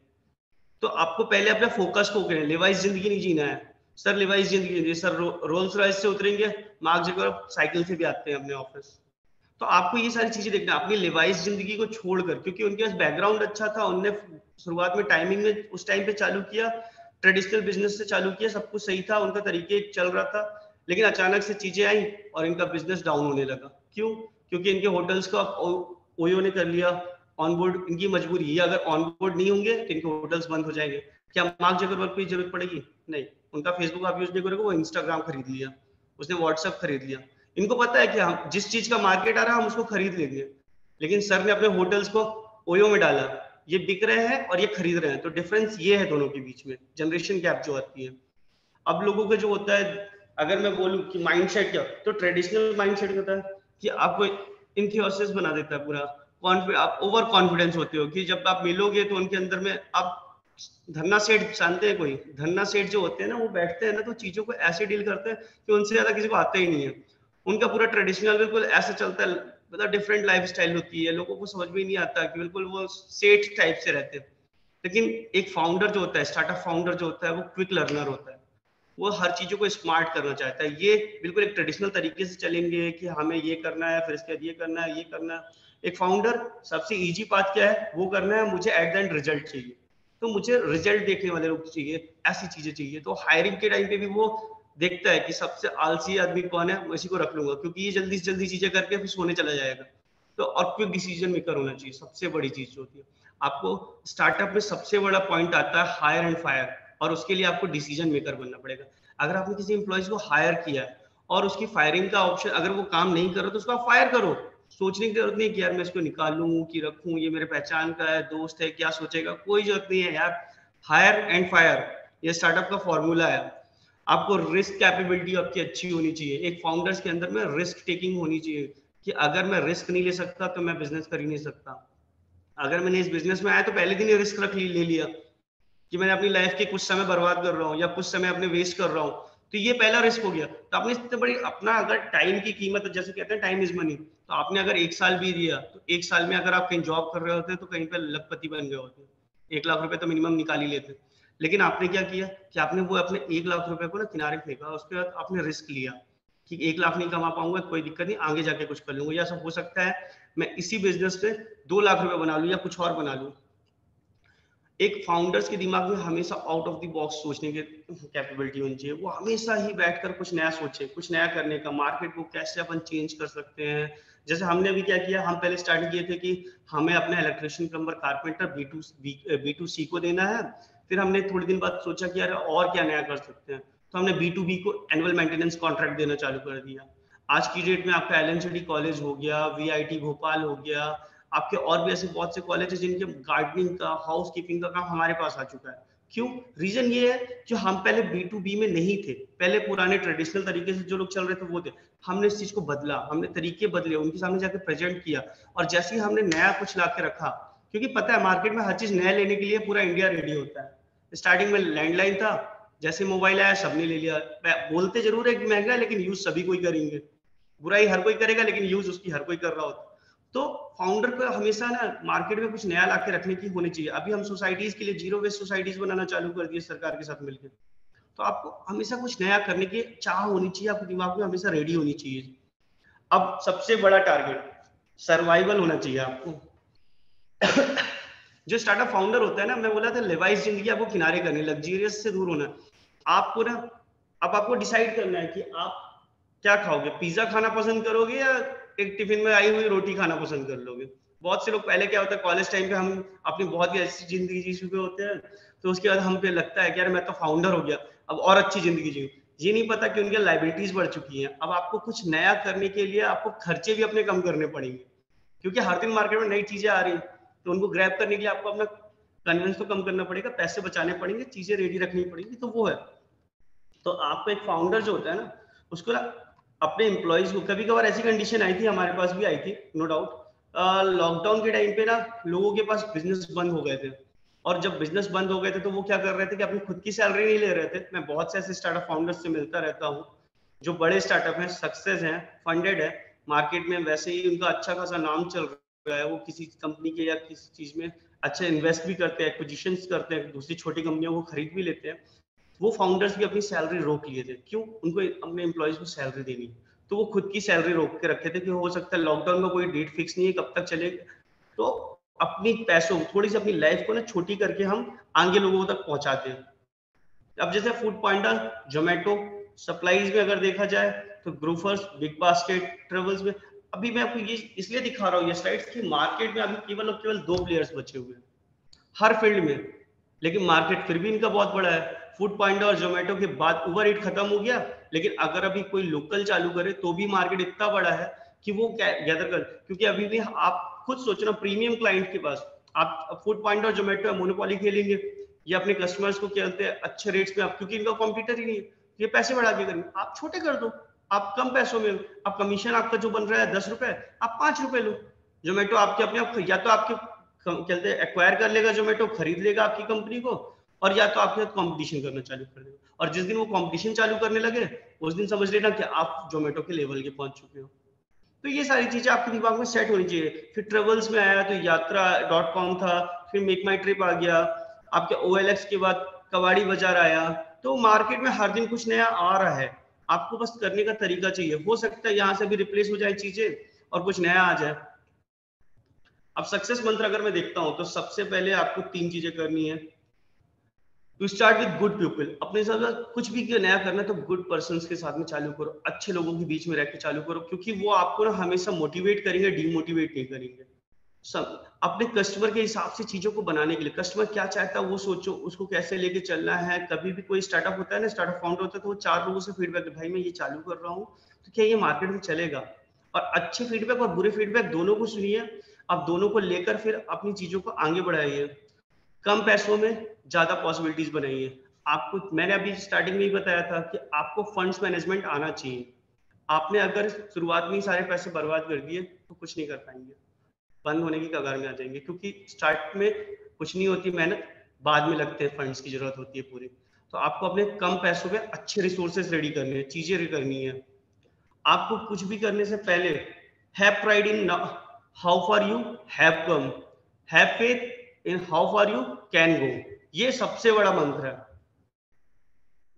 तो आपको पहले अपने फोकस को करें। लिवाइस ज़िंदगी नहीं जीना है। सर लिवाइस ज़िंदगी नहीं सर रोल्स रॉयस से उतरेंगे मार्क जगह साइकिल से भी आते हैं अपने ऑफ़िस तो आपको ये सारी चीज़ें देखना अपनी लिवाइस ज़िंदगी को छोड़कर क्योंकि उनके पास बैकग्राउंड अच्छा था, उनने शुरुआत में टाइमिंग में उस टाइम पे चालू किया ट्रेडिशनल बिज़नेस से चालू किया, सब कुछ सही था, उनका तरीके चल रहा था। लेकिन अचानक से चीज़ें आई और इनका बिज़नेस डाउन होने लगा। क्यों? क्योंकि इनके होटल्स का ओयो ने कर लिया। ऑनबोर्ड इनकी मजबूरी है अगर ऑनबोर्ड नहीं होंगे तो इनके होटल्स बंद हो जाएँगे। क्या मार्क जगरबर्ग की ज़रूरत पड़ेगी? नहीं। उनका फेसबुक आप यूज़ नहीं करोगे वो इंस्टाग्राम खरीद लिया। उसने व्हाट्सएप खरीद लिया। इनको पता है कि हम, जिस चीज़ का मार्केट आ रहा है, हम उसको खरीद लेंगे लेकिन सर ने अपने होटल्स को ओयो में डाला। ये बिक रहे हैं और ये खरीद रहे हैं। तो डिफरेंस ये है दोनों के बीच में। जनरेशन गैप जो आती है। अब लोगों का जो होता है अगर मैं बोलूँ कि माइंडसेट क्या तो ट्रेडिशनल माइंडसेट होता है? कि आपको इनथियोसिस बना देता है पूरा। आप ओवर कॉन्फिडेंस होते हो कि जब आप मिलोगे तो उनके अंदर में आप धन्ना सेठ जानते हैं कोई? धन्ना सेठ जो होते हैं ना, वो बैठते हैं ना तो चीज़ों को ऐसे डील करते हैं कि उनसे ज़्यादा किसी को आता ही नहीं है। उनका पूरा ट्रेडिशनल बिल्कुल ऐसा चलता है मतलब डिफरेंट लाइफ होती है, लोगों को समझ में नहीं आता कि बिल्कुल वो सेठ टाइप से रहते हैं। लेकिन एक फाउंडर जो होता है स्टार्टअप फाउंडर जो होता है, वो क्विक लर्नर होता है। वो हर चीज़ों को स्मार्ट करना चाहता है। ये बिल्कुल एक ट्रेडिशनल तरीके से चलेंगे कि हमें ये करना है, फिर इसके बाद ये करना है, ये करना है। एक फाउंडर सबसे इजी पाथ क्या है? वो करना है, मुझे एट द एंड रिज़ल्ट चाहिए। तो मुझे रिज़ल्ट देखने वाले लोग चाहिए, ऐसी चीज़ें चाहिए। तो हायरिंग के टाइम पे भी वो देखता है कि सबसे आलसी आदमी कौन है, मैं इसी को रख लूँगा, क्योंकि ये जल्दी से जल्दी चीज़ें करके फिर सोने चला जाएगा। तो और क्विक डिसीज़न मेकर होना चाहिए, सबसे बड़ी चीज़ होती है। आपको स्टार्टअप में सबसे बड़ा पॉइंट आता है हायर एंड फायर और उसके लिए आपको डिसीज़न मेकर बनना पड़ेगा। अगर आपने किसी एम्प्लॉयज़ को हायर किया है और उसकी फायरिंग का ऑप्शन अगर वो काम नहीं करो तो उसको आप फायर करो। सोचने की ज़रूरत नहीं कि यार मैं इसको निकालूं कि रखूँ, ये मेरे पहचान का है, दोस्त है, क्या सोचेगा? कोई ज़रूरत नहीं है यार। हायर एंड फायर ये स्टार्टअप का फॉर्मूला है। आपको रिस्क कैपेबिलिटी आपकी अच्छी होनी चाहिए। एक फाउंडर्स के अंदर में रिस्क टेकिंग होनी चाहिए कि अगर मैं रिस्क नहीं ले सकता तो मैं बिज़नेस कर ही नहीं सकता। अगर मैंने इस बिज़नेस में आया तो पहले दिन ही रिस्क रख ले लिया। कि मैंने अपनी लाइफ के कुछ समय बर्बाद कर रहा हूँ या कुछ समय अपने वेस्ट कर रहा हूँ तो ये पहला रिस्क हो गया। तो आपने इतने बड़ी, अपना अगर टाइम की कीमत, जैसे कहते हैं टाइम इज़ मनी तो आपने अगर एक साल भी दिया तो एक साल में अगर आप कहीं जॉब कर रहे होते तो कहीं पर लखपति बन गए होते एक लाख रुपए तो मिनिमम निकाल ही लेते लेकिन आपने क्या किया कि आपने वो अपने एक लाख रुपए को ना किनारे फेंका, उसके बाद आपने रिस्क लिया कि एक लाख नहीं कमा पाऊँगा, कोई दिक्कत नहीं, आगे जाके कुछ कर लूँगा। या सब हो सकता है, मैं इसी बिज़नेस में दो लाख रुपए बना लूँ या कुछ और बना लूँ। एक फाउंडर्स के दिमाग में हमेशा आउट ऑफ़ द बॉक्स सोचने की कैपेबिलिटी होनी चाहिए। वो हमेशा ही बैठकर कुछ नया सोचे, कुछ नया करने का मार्केट को कैसे अपन चेंज कर सकते हैं। जैसे हमने भी क्या किया, हम पहले स्टार्ट किए थे कि हमें अपने electrician plumber carpenter B to B to C को देना है। फिर हमने थोड़ी दिन बाद सोचा कि यार और क्या नया कर सकते हैं। तो हमने बी टू बी को एनुअल मेंटेनेंस कॉन्ट्रैक्ट देना चालू कर दिया। आज की डेट में आपका एल कॉलेज हो गया वीआईटी भोपाल हो गया आपके और भी ऐसे बहुत से कॉलेज है जिनके गार्डनिंग का हाउस कीपिंग का काम हमारे पास आ चुका है। क्यों? रीजन ये है कि हम पहले बी टू बी में नहीं थे। पहले पुराने ट्रेडिशनल तरीके से जो लोग चल रहे थे, वो थे। हमने इस चीज़ को बदला, हमने तरीके बदले, उनके सामने जाकर प्रेजेंट किया। और जैसे ही हमने नया कुछ ला के रखा, क्योंकि पता है मार्केट में हर चीज़ नया लेने के लिए पूरा इंडिया रेडी होता है। स्टार्टिंग में लैंडलाइन था, जैसे मोबाइल आया, सबने ले लिया। बोलते ज़रूर है कि महँगा है, लेकिन यूज़ सभी कोई करेंगे। बुराई हर कोई करेगा, लेकिन यूज़ उसकी हर कोई कर रहा होता तो फाउंडर को हमेशा ना मार्केट में कुछ नया ला रखने की होनी चाहिए। अभी हम सोसाइटीज के लिए ज़ीरो वेस्ट सोसाइटीज बनाना चालू कर दिए सरकार के साथ मिलकर तो आपको हमेशा कुछ नया करने की चाह होनी चाहिए, आपके दिमाग में हमेशा रेडी होनी चाहिए। अब सबसे बड़ा टारगेट सर्वाइवल होना चाहिए आपको। जो स्टार्टअप फाउंडर होता है ना, मैं बोला था लिवाइस ज़िंदगी आपको किनारे करनी लग्जरियस से दूर होना। आपको ना, अब आपको डिसाइड करना है कि आप क्या खाओगे? पिज्जा खाना पसंद करोगे या टिफ़िन में आई हुई रोटी खाना पसंद कर लोगे। बहुत से लोग पहले क्या होता है कॉलेज टाइम पे हम अपनी बहुत ही अच्छी ज़िंदगी जी चुके होते हैं तो उसके बाद हम पे लगता है कि यार मैं तो फाउंडर हो गया, अब और अच्छी ज़िंदगी जी। ये नहीं पता कि उनकी लाइबिलिटीज बढ़ चुकी हैं। अब आपको कुछ नया करने के लिए आपको खर्चे भी अपने कम करने पड़ेंगे, क्योंकि हर दिन मार्केट में नई चीज़ें आ रही हैं तो उनको ग्रैप करने के लिए आपको अपना कन्वेंस तो कम करना पड़ेगा, पैसे बचाने पड़ेंगे, चीज़ें रेडी रखनी पड़ेगी तो वो है। तो आपको एक फाउंडर जो होता है ना, उसको अपने एम्प्लॉयज़ को। कभी कभार ऐसी कंडीशन आई थी, हमारे पास भी आई थी नो डाउट लॉकडाउन के टाइम पे ना लोगों के पास बिज़नेस बंद हो गए थे। और जब बिज़नेस बंद हो गए थे तो वो क्या कर रहे थे कि अपनी खुद की सैलरी नहीं ले रहे थे। मैं बहुत से ऐसे स्टार्टअप फाउंडर्स से मिलता रहता हूँ, जो बड़े स्टार्टअप हैं सक्सेस हैं फंडेड है। मार्केट में वैसे ही उनका अच्छा खासा नाम चल रहा है। वो किसी कंपनी के या किसी चीज़ में अच्छा इन्वेस्ट भी करते हैं एक्विजिशन करते हैं, दूसरी छोटी कंपनियों को खरीद भी लेते हैं। वो फाउंडर्स भी अपनी सैलरी रोक लिए थे। क्यों? उनको अपने एम्प्लॉयज़ को सैलरी देनी। तो वो खुद की सैलरी रोक के रखे थे कि हो सकता है लॉकडाउन का कोई डेट फिक्स नहीं है, कब तक चलेगा तो अपनी पैसों, थोड़ी सी अपनी लाइफ को ना छोटी करके हम आगे लोगों तक पहुंचाते हैं। अब जैसे फ़ूड पांडा जोमेटो सप्लाईज में अगर देखा जाए तो ग्रोफर्स बिग बास्केट ट्रेवल्स में, अभी मैं आपको ये इसलिए दिखा रहा हूँ, ये स्लाइड्स कि मार्केट में अभी केवल और केवल दो प्लेयर्स बचे हुए हैं। हर फ़ील्ड में, लेकिन मार्केट फिर भी इनका बहुत बड़ा है। फ़ूड पांडा और जोमेटो के बाद उबर ईट खत्म हो गया। लेकिन अगर अभी कोई लोकल चालू करे तो भी मार्केट इतना बड़ा है कि वो गैदर कर, क्योंकि अभी भी आप खुद सोचना प्रीमियम क्लाइंट के पास। आप फ़ूड पॉइंट और जोमेटो मोनोपॉली खेलेंगे या अपने कस्टमर्स को कहते हैं अच्छे रेट्स में आप, क्योंकि इनका कॉम्पिटिटर ही नहीं है। ये पैसे बढ़ा के करेंगे। आप छोटे कर दो। आप कम पैसों में, आप कमीशन आपका जो बन रहा है दस रुपए, आप पाँच रुपए लो। जोमेटो आपके अपने आप या तो आपके कहते एक्वायर कर लेगा जोमेटो खरीद लेगा आपकी कंपनी को और या तो आपके साथ कॉम्पिटिशन करना चालू कर देगा और जिस दिन वो कॉम्पिटिशन चालू करने लगे, उस दिन समझ लेना कि आप जोमेटो के लेवल के पहुँच चुके हो। तो ये सारी चीज़ें आपके दिमाग में सेट होनी चाहिए। फिर ट्रेवल्स में आया तो यात्रा डॉट कॉम था, फिर मेक माई ट्रिप आ गया। आपके ओ के बाद कबाड़ी बाज़ार आया। तो मार्केट में हर दिन कुछ नया आ रहा है। आपको बस करने का तरीका चाहिए। हो सकता है यहाँ से भी रिप्लेस हो जाए चीज़ें और कुछ नया आ जाए। अब सक्सेस मंत्र अगर मैं देखता हूँ तो सबसे पहले आपको तीन चीज़ें करनी है। To start with good people अपने साथ कुछ भी नया करना तो गुड पर्सन के साथ में चालू करो। अच्छे लोगों के बीच में रहकर चालू करो, क्योंकि वो आपको ना हमेशा मोटिवेट करेंगे डीमोटिवेट नहीं करेंगे। सब, अपने कस्टमर के हिसाब से चीज़ों को बनाने के लिए। कस्टमर क्या चाहता है, वो सोचो, उसको कैसे लेके चलना है। कभी भी कोई स्टार्टअप होता है ना स्टार्टअप फाउंड होता है तो वो चार लोगों से फीडबैक भाई, मैं ये चालू कर रहा हूँ। तो क्या ये मार्केट में चलेगा? और अच्छे फीडबैक और बुरे फीडबैक दोनों को सुनिए। आप दोनों को लेकर फिर अपनी चीज़ों को आगे बढ़ाइए। कम पैसों में ज़्यादा पॉसिबिलिटीज बनाइए आपको, मैंने अभी स्टार्टिंग में ही बताया था कि आपको फंड्स मैनेजमेंट आना चाहिए। आपने अगर शुरुआत में ही सारे पैसे बर्बाद कर दिए तो कुछ नहीं कर पाएँगे। बंद होने की कगार में आ जाएँगे, क्योंकि स्टार्ट में कुछ नहीं होती मेहनत, बाद में लगते हैं फंड्स की ज़रूरत होती है पूरी। तो आपको अपने कम पैसों में अच्छे रिसोर्सेज रेडी करने हैं, चीज़ें करनी है। आपको कुछ भी करने से पहले have pride in how far you have come have faith in how far you can go ये सबसे बड़ा मंत्र है।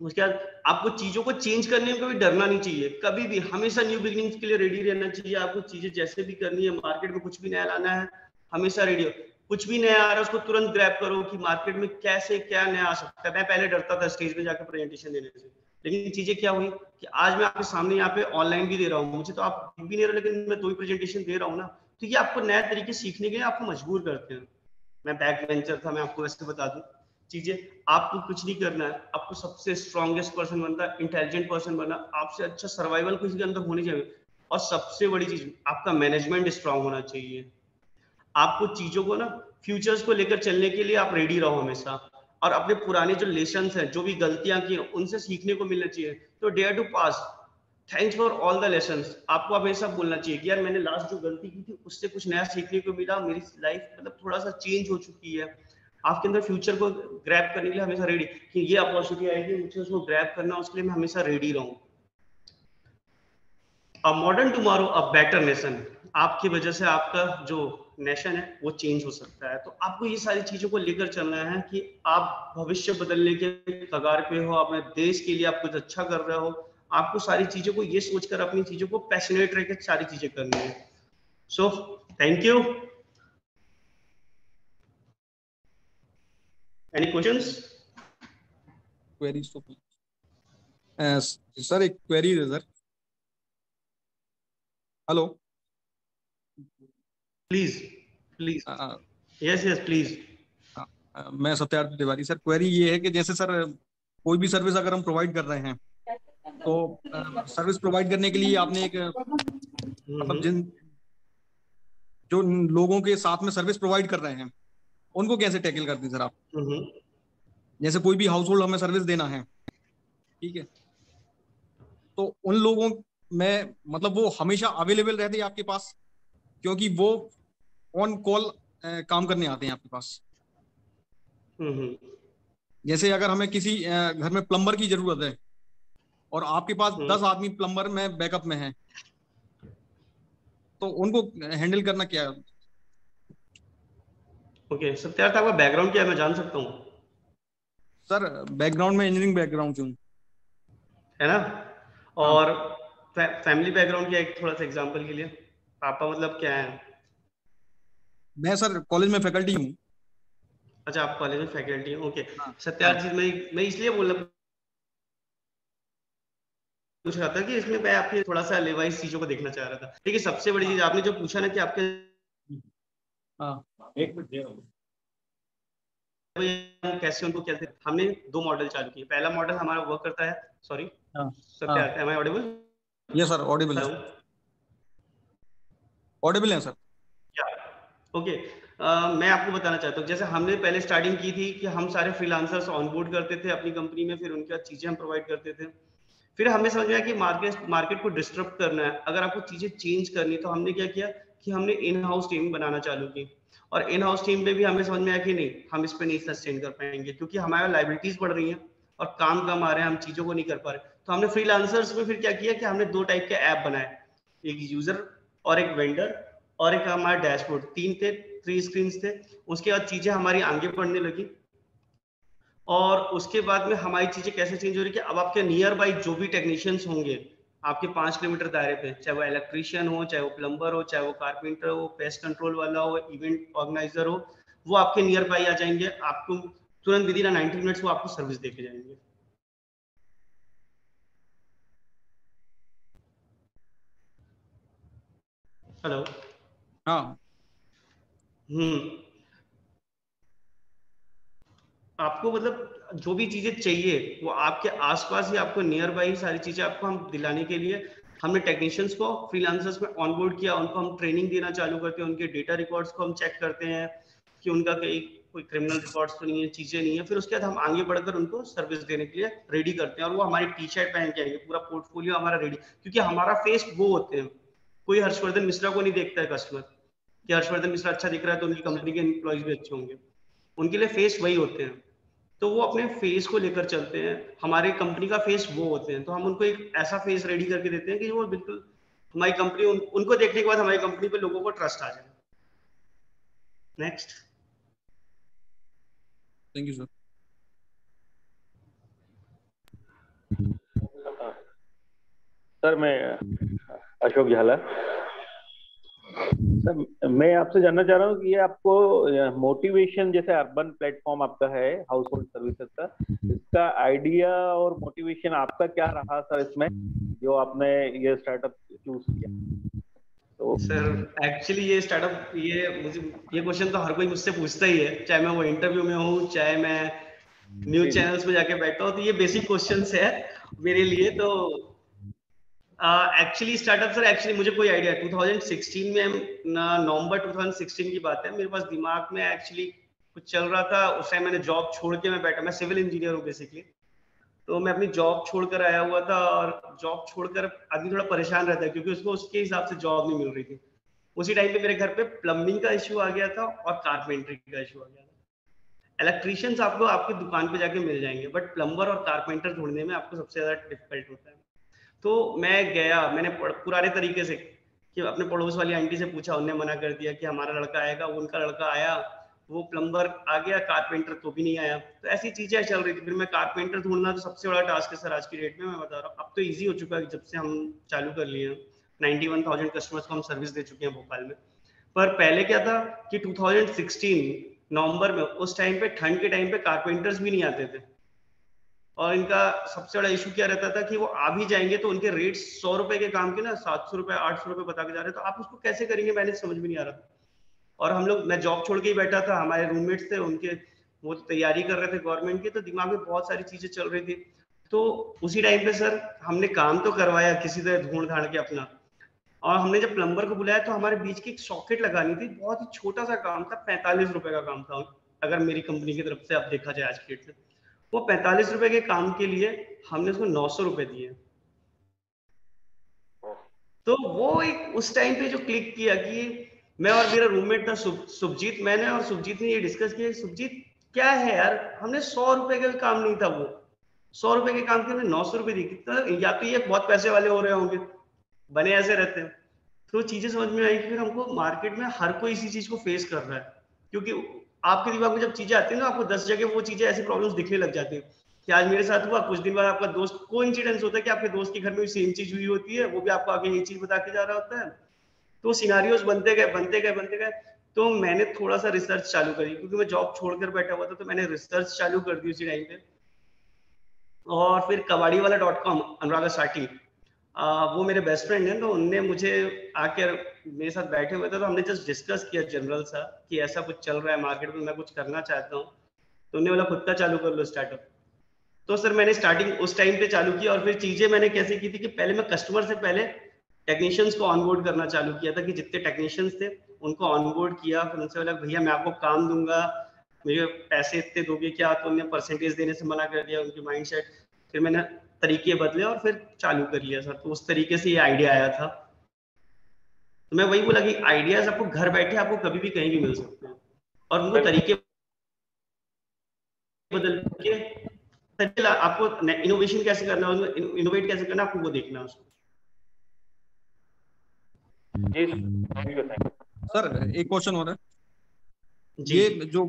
उसके बाद आपको चीज़ों को चेंज करने में कभी डरना नहीं चाहिए। कभी भी, हमेशा न्यू बिगनिंग्स के लिए रेडी रहना चाहिए। आपको चीज़ें जैसे भी करनी है मार्केट में कुछ भी नया लाना है, हमेशा रेडी हो। कुछ भी नया आ रहा है, उसको तुरंत ग्रैप करो कि मार्केट में कैसे क्या नया आ सकता है। मैं पहले डरता था स्टेज पे जाकर प्रेजेंटेशन देने से। लेकिन चीज़ें क्या हुई कि आज मैं आपके सामने यहाँ पे ऑनलाइन भी दे रहा हूँ। मुझे तो आप भी नहीं रहे, लेकिन मैं दो ही प्रेजेंटेशन दे रहा हूँ ना। तो ये आपको नए तरीके सीखने के लिए आपको मजबूर करते हैं। मैं बैक वेंचर था, मैं आपको वैसे बता दूँ। चीज़ें, आपको कुछ नहीं करना है। आपको सबसे स्ट्रॉन्गेस्ट पर्सन बनना इंटेलिजेंट पर्सन बनना, आपसे अच्छा सर्वाइवल किसी के अंदर होनी चाहिए। और सबसे बड़ी चीज़, आपका मैनेजमेंट स्ट्रांग होना चाहिए। आपको चीज़ों को ना फ्यूचर्स को लेकर चलने के लिए आप रेडी रहो हमेशा। और अपने पुराने जो लेसन हैं, जो भी गलतियाँ की उनसे सीखने को मिलना चाहिए। तो dare to pass thanks for all the lesson आपको हमेशा बोलना चाहिए कि यार मैंने लास्ट जो गलती की थी, उससे कुछ नया सीखने को मिला। मेरी लाइफ मतलब थोड़ा सा चेंज हो चुकी है। आपके अंदर फ्यूचर को ग्रैप करने के लिए हमेशा रेडी कि ये अपॉर्चुनिटी आएगी, मुझे उसको ग्रैप करना, उसके लिए मैं हमेशा रेडी रहूँ। A modern tomorrow a better nation आपकी वजह से आपका जो नेशन है, वो चेंज हो सकता है। तो आपको ये सारी चीज़ों को लेकर चलना है कि आप भविष्य बदलने के कगार पे हो, अपने देश के लिए आप कुछ अच्छा कर रहे हो, आपको सारी चीज़ों को, ये सोचकर अपनी चीज़ों को पैशनेट रहकर सारी चीज़ें करनी है। So thank you any questions queries तो सर एक क्वेरी है sir hello please please yes yes please मैं सत्यार्थ तिवारी सर क्वेरी ये है कि जैसे सर कोई भी सर्विस अगर हम प्रोवाइड कर रहे हैं तो सर्विस प्रोवाइड करने के लिए आपने एक मतलब जिन जो लोगों के साथ में सर्विस प्रोवाइड कर रहे हैं उनको कैसे टैकल करते हैं सर आप? जैसे कोई भी हाउस होल्ड हमें सर्विस देना है ठीक है? तो उन लोगों में मतलब वो हमेशा अवेलेबल रहते हैं आपके पास क्योंकि वो ऑन कॉल काम करने आते हैं आपके पास। जैसे अगर हमें किसी घर में प्लम्बर की ज़रूरत है और आपके पास दस आदमी प्लम्बर में बैकअप में है तो उनको हैंडल करना क्या है? ओके सत्यार्थ आपका बैकग्राउंड क्या है? मैं जान सकता हूँ। सर बैकग्राउंड में इंजीनियरिंग बैकग्राउंड से है। ना? और फै, फैमिली बैकग्राउंड क्या एक थोड़ा सा एग्जांपल के लिए। पापा मतलब क्या है? मैं सर कॉलेज में फैकल्टी हूँ। अच्छा आप कॉलेज में फैकल्टी हैं। ओके सत्यार्थ जी मैं मैं इसलिए बोल रहा पूछ रहा था कि इसमें मैं आपके थोड़ा सा लेवाइज चीज़ों को देखना चाह रहा था। ठीक है सबसे बड़ी चीज़ आपने जो पूछा ना कि आपके हाँ। एक मिनट कैसे उनको कहते हैं हमने दो मॉडल चालू किए। पहला मॉडल हमारा वर्क करता है sorry Satyarth am I audible yes sir audible है ऑडिबल है सर या ओके मैं आपको बताना चाहता हूँ जैसे हमने पहले स्टार्टिंग की थी कि हम सारे फ्रीलांसर्स ऑनबोर्ड करते थे अपनी कंपनी में फिर उनके चीज़ें हम प्रोवाइड करते थे। फिर हमें समझ में आया कि मार्केट मार्केट को डिस्टर्ब करना है। अगर आपको चीज़ें चेंज करनी है तो हमने क्या किया? कि हमने इन हाउस टीम बनाना चालू की। और इन हाउस टीम पे भी हमें समझ में आया कि नहीं, हम इस पर नहीं सस्टेन कर पाएँगे, क्योंकि हमारे लाइबिलिटीज बढ़ रही हैं और काम कम आ रहे हैं, हम चीज़ों को नहीं कर पा रहे। तो हमने फ्रीलांसर्स में फिर क्या किया कि हमने दो टाइप के ऐप बनाए। एक यूज़र और एक वेंडर और एक हमारा डैशबोर्ड तीन थे थ्री स्क्रीन थे। उसके बाद चीज़ें हमारी आगे बढ़ने लगी। और उसके बाद में हमारी चीज़ें कैसे चेंज हो रही कि अब आपके नियर बाई जो भी टेक्नीशियंस होंगे आपके पाँच किलोमीटर दायरे पे चाहे वो इलेक्ट्रिशियन हो चाहे वो प्लम्बर हो चाहे वो कारपेंटर हो पेस्ट कंट्रोल वाला हो इवेंट ऑर्गेनाइजर हो वो आपके नियर बाई आ जाएँगे आपको तुरंत विद इन नाइनटी मिनट्स वो आपको सर्विस दे के जाएँगे। हेलो हाँ। हम्म। आपको मतलब जो भी चीज़ें चाहिए, वो आपके आसपास ही, आपको नियर बाई सारी चीज़ें आपको हम दिलाने के लिए, हमने टेक्नीशियंस को फ्रीलांसर्स में ऑनबोर्ड किया, उनको हम ट्रेनिंग देना चालू करते हैं, उनके डेटा रिकॉर्ड्स को हम चेक करते हैं, कि उनका कहीं कोई क्रिमिनल रिकॉर्ड्स तो नहीं है, चीज़ें नहीं है, फिर उसके बाद हम आगे बढ़कर उनको सर्विस देने के लिए रेडी करते हैं, और वो हमारी टी शर्ट पहन के आएँगे, पूरा पोर्टफोलियो हमारा रेडी क्योंकि हमारा फेस वो होते हैं। कोई हर्षवर्धन मिश्रा को नहीं देखता है कस्टमर कि हर्षवर्धन मिश्रा अच्छा दिख रहा है तो उनकी कंपनी के एम्प्लॉयज़ भी अच्छे होंगे। उनके लिए फेस वही होते हैं। तो वो अपने फेस को लेकर चलते हैं। हमारे कंपनी का फेस वो होते हैं। तो हम उनको एक ऐसा फेस रेडी करके देते हैं कि वो बिल्कुल हमारी कंपनी उन, उनको देखने के बाद हमारी कंपनी पे लोगों को ट्रस्ट आ जाए। Next thank you sir sir मैं अशोक झाला सर मैं आपसे जानना चाह रहा हूँ कि ये आपको मोटिवेशन जैसे अर्बन प्लेटफॉर्म आपका है हाउस होल्ड सर्विसेज़ का इसका आइडिया और मोटिवेशन आपका क्या रहा सर इसमें जो आपने ये स्टार्टअप चूज़ किया? तो सर एक्चुअली ये स्टार्टअप ये मुझे ये क्वेश्चन तो हर कोई मुझसे पूछता ही है चाहे मैं वो इंटरव्यू में हूँ चाहे मैं न्यूज़ चैनल्स में जाके बैठा हूँ तो ये बेसिक क्वेश्चन है मेरे लिए तो एक्चुअली स्टार्टअप सर एक्चुअली मुझे कोई आइडिया 2016 में नवंबर 2016 की बात है। मेरे पास दिमाग में एक्चुअली कुछ चल रहा था। उस टाइम मैंने जॉब छोड़ के मैं बैठा। मैं सिविल इंजीनियर हूँ बेसिकली तो मैं अपनी जॉब छोड़कर आया हुआ था और जॉब छोड़कर आदमी थोड़ा परेशान रहता है क्योंकि उसको उसके हिसाब से जॉब नहीं मिल रही थी। उसी टाइम पे मेरे घर पे प्लम्बिंग का इश्यू आ गया था और कारपेंटरी का इशू आ गया था। इलेक्ट्रीशियंस आपको, आपकी दुकान पे जाके मिल जाएँगे। बट प्लम्बर और कारपेंटर ढूँढने में आपको सबसे ज़्यादा डिफ़िकल्ट होता है। तो मैं गया, मैंने पुराने तरीके से कि अपने पड़ोस वाली आंटी से पूछा उन्होंने मना कर दिया कि हमारा लड़का आएगा, उनका लड़का आया, वो प्लम्बर आ गया कारपेंटर तो भी नहीं आया। तो ऐसी चीज़ें चल रही थी। फिर मैं कारपेंटर ढूंढना तो सबसे बड़ा टास्क है सर आज की डेट में, मैं बता रहा हूँ। अब तो ईजी हो चुका है जब से हम चालू कर लिए हैं। नाइन्टी वन थाउज़ेंड कस्टमर्स को हम सर्विस दे चुके हैं भोपाल में। पर पहले क्या था कि 2016 नवंबर में, उस टाइम पे ठंड के टाइम पे कारपेंटर्स भी नहीं आते थे। और इनका सबसे बड़ा इशू क्या रहता था कि वो आ भी जाएँगे तो उनके रेट सौ रुपए के काम के ना, सात सौ रुपए, आठ सौ रुपए बता के जा रहे तो आप उसको कैसे करेंगे? मैंने समझ में नहीं आ रहा था। और हम लोग, मैं जॉब छोड़ के ही बैठा था। हमारे रूममेट्स थे, उनके वो तैयारी कर रहे थे गवर्नमेंट की तो दिमाग में बहुत सारी चीज़ें चल रही थी। तो उसी टाइम पे सर, हमने काम तो करवाया, किसी तरह ढूंढ ढांड के अपना। और हमने जब प्लम्बर को बुलाया तो हमारे बीच की एक सॉकेट लगानी थी। बहुत ही छोटा सा काम था, पैंतालीस रुपए का काम था। अगर मेरी कंपनी की तरफ़ से आप देखा जाए आज की डेट से वो पैंतालीस रुपए के काम के लिए हमने उसको नौ सौ रुपए दिए। तो वो एक उस टाइम पे जो क्लिक किया कि मैं और मेरा रूममेट था सुभजीत मैंने और सुभजीत ने ये डिस्कस किया सुभजीत क्या है यार? हमने सौ रुपए का काम नहीं था वो। सौ रुपए के काम के हमने नौ सौ रुपए दी तो या तो ये बहुत पैसे वाले हो रहे होंगे। बने ऐसे रहते हैं। तो चीज़ें समझ में आई कि फिर हमको मार्केट में हर कोई इसी चीज़ को फेस कर रहा है। क्योंकि आपके दिमाग में जब चीज़ें आती है ना, आपको दस जगह वो चीज़ें, ऐसी प्रॉब्लम्स दिखने लग जाती है। कि आज मेरे साथ हुआ, कुछ दिन बाद आपका दोस्त को इंसिडेंस होता है कि आपके दोस्त के घर में सेम चीज़ हुई होती है, वो भी आपको आगे यही चीज़ बता के जा रहा होता है। तो सिनारियोज बनते गए बनते गए बनते गए। तो मैंने थोड़ा सा रिसर्च चालू करी, क्योंकि मैं जॉब छोड़कर बैठा हुआ था तो मैंने रिसर्च चालू कर दी उसी टाइम पे। और फिर कबाड़ी वाला डॉट कॉम अनुरागा साटी वो मेरे बेस्ट फ्रेंड हैं तो उनने मुझे आकर मेरे साथ बैठे हुए थे तो हमने जस्ट डिस्कस किया जनरल सा कि ऐसा कुछ चल रहा है मार्केट में, मैं कुछ करना चाहता हूँ। तो उन्हें बोला, खुद का चालू कर लो स्टार्टअप तो सर मैंने स्टार्टिंग उस टाइम पे चालू किया और फिर चीज़ें मैंने कैसे की थी कि पहले मैं कस्टमर से पहले टेक्नीशियंस को ऑनबोर्ड करना चालू किया था कि जितने टेक्नीशियंस थे, उनको ऑनबोर्ड किया, फिर उनसे बोला, भैया, मैं आपको काम दूँगा। मुझे पैसे इतने दोगे क्या? तो उन्हें परसेंटेज देने से मना कर दिया उनकी माइंड फिर मैंने तरीके बदले और फिर चालू कर लिया सर। तो उस तरीके से ये आइडिया आया था। तो मैं वही बोला कि आइडियाज़ आपको घर बैठे आपको कभी भी कहीं भी मिल सकते हैं। और उनको तरीके बदल के आपको इनोवेशन कैसे करना है इनोवेट कैसे करना आपको वो देखना है उसको। सर एक क्वेश्चन हो। रहा है ये जो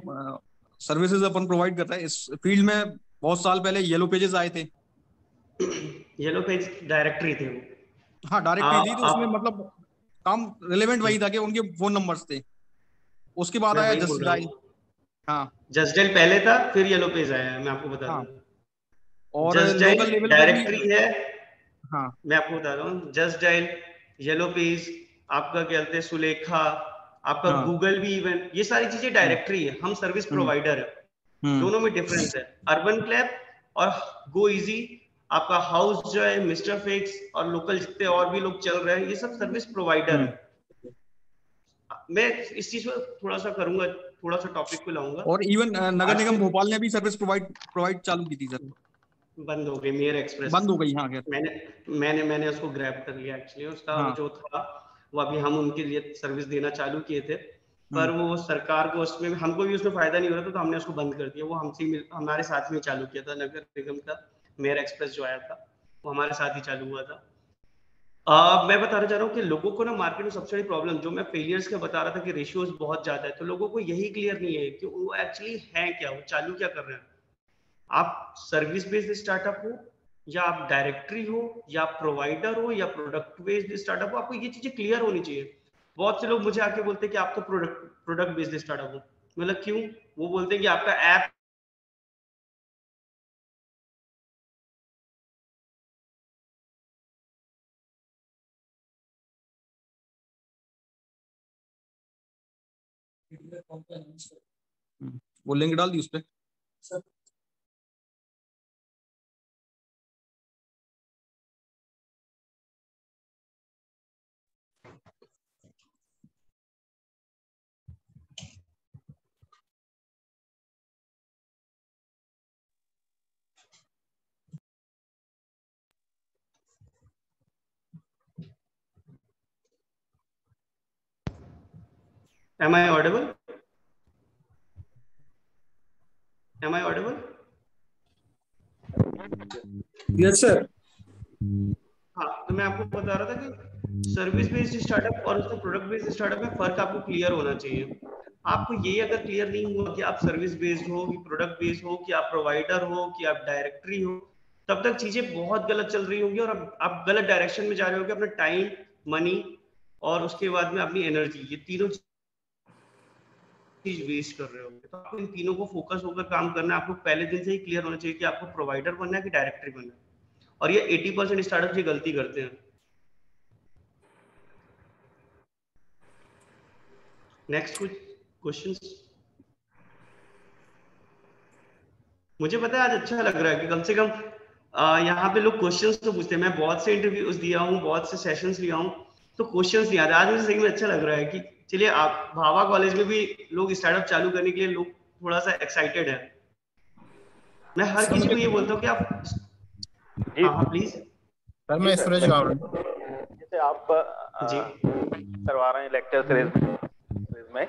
सर्विसेज़ अपन प्रोवाइड कर रहे हैं इस फ़ील्ड में बहुत साल पहले येलो पेजेस आए थे। येलो पेज डायरेक्टरी थे वो। हाँ डायरेक्टरी थी तो उसमें मतलब काम रिलेवेंट वही था कि उनके फ़ोन नंबर्स थे। उसके बाद आया जस्ट डायल हाँ। जस्ट डायल पहले था फिर येलो पेज आया मैं आपको बता हाँ. और लोकल लेवल डायरेक्टरी है हाँ। मैं आपको बता रहा हूँ जस्ट डायल येलो पेज आपका क्या कहते हैं सुलेखा आपका हाँ. गूगल भी इवन ये सारी चीज़ें डायरेक्टरी है हम सर्विस प्रोवाइडर है। दोनों में डिफरेंस है। अर्बन क्लैब और गो इजी आपका हाउस जो है मिस्टर फिक्स और लोकल जितने और भी लोग चल रहे हैं ये सब सर्विस प्रोवाइडर है। मैं इस चीज़ में थोड़ा सा करूँगा थोड़ा सा टॉपिक को लाऊँगा। और इवन नगर निगम भोपाल ने भी सर्विस प्रोवाइड प्रोवाइड चालू की थी सर बंद हो गई मेयर एक्सप्रेस बंद हो गई हाँ मैंने मैंने मैंने उसको ग्रैब कर लिया एक्चुअली उसका हाँ. जो था वो अभी हम उनके लिए सर्विस देना चालू किए थे। पर वो सरकार को उसमें हमको भी उसमें फ़ायदा नहीं हो रहा था तो हमने उसको बंद कर दिया। वो हमसे हमारे साथ में चालू किया था नगर निगम का। मेयर एक्सप्रेस जो आया था वो हमारे साथ ही चालू हुआ था। आ, मैं बताना चाह रहा हूँ कि लोगों को ना मार्केट में सबसे बड़ी प्रॉब्लम जो मैं फेलियर्स का बता रहा था कि रेशियोज बहुत ज़्यादा है तो लोगों को यही क्लियर नहीं है कि वो एक्चुअली है क्या वो चालू क्या कर रहे हैं। आप सर्विस बेस्ड स्टार्टअप हो या आप डायरेक्टरी हो या प्रोवाइडर हो या प्रोडक्ट बेस्ड स्टार्टअप हो आपको ये चीज़ें क्लियर होनी चाहिए। बहुत से लोग मुझे आके बोलते हैं कि आप तो प्रोडक्ट प्रोडक्ट बेस्ड स्टार्टअप हो। मतलब क्यों? वो बोलते हैं कि आपका ऐप वो लिंक डाल दी उस पर Am I audible? Am I audible? Yes, sir. हाँ तो मैं आपको बता रहा था कि सर्विस बेस्ड स्टार्टअप और उसका प्रोडक्ट बेस्ड स्टार्टअप में फ़र्क आपको क्लियर होना चाहिए आपको ये अगर क्लियर नहीं हुआ कि आप सर्विस बेस्ड हो कि प्रोडक्ट बेस्ड हो कि आप प्रोवाइडर हो कि आप डायरेक्टरी हो तब तक चीज़ें बहुत गलत चल रही होंगी और अब आप गलत डायरेक्शन में जा रहे होगे अपना टाइम मनी और उसके बाद में अपनी एनर्जी ये तीनों चीज़ वेस्ट कर रहे होंगे। तो आपको इन तीनों को फोकस होकर काम करना है आपको पहले दिन से ही क्लियर होना चाहिए कि आपको प्रोवाइडर बनना है कि डायरेक्टरी बनना है। और ये 80 परसेंट स्टार्टअप ये गलती करते हैं। नेक्स्ट कुछ क्वेश्चंस मुझे पता है आज अच्छा लग रहा है कि कम से कम यहाँ पे लोग क्वेश्चंस तो पूछते हैं। मैं बहुत से इंटरव्यूज़ दिया हूँ, बहुत से सेशंस लिया हूँ। तो क्वेश्चंस नहीं आते। आज मुझे सही में अच्छा लग रहा है कि चलिए आप भावा कॉलेज में भी लोग स्टार्टअप चालू करने के लिए लोग थोड़ा सा एक्साइटेड है। मैं हर किसी को ये बोलता हूँ कि आप हाँ प्लीज़ सर मैं सूरज गावड़े। जैसे आप जी। करवा रहे हैं लेक्चर सीरीज़ में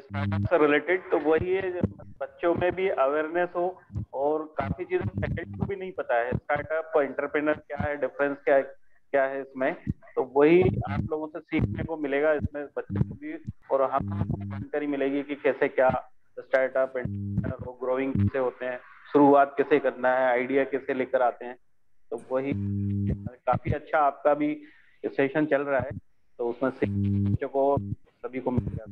स्टार्टअप से रिलेटेड तो वही है बच्चों में भी अवेयरनेस हो और काफ़ी चीज़ें फैकल्टी को भी नहीं पता है। स्टार्टअप इंटरप्रेनर क्या है डिफरेंस क्या है? क्या है इसमें? तो वही आप लोगों से सीखने को मिलेगा इसमें बच्चे को भी, और हम जानकारी मिलेगी कि कैसे क्या स्टार्टअप और ग्रोइंग कैसे होते हैं, शुरुआत कैसे करना है आइडिया कैसे लेकर आते हैं। तो वही काफ़ी अच्छा आपका भी सेशन चल रहा है तो उसमें बच्चों को सभी को मिलेगा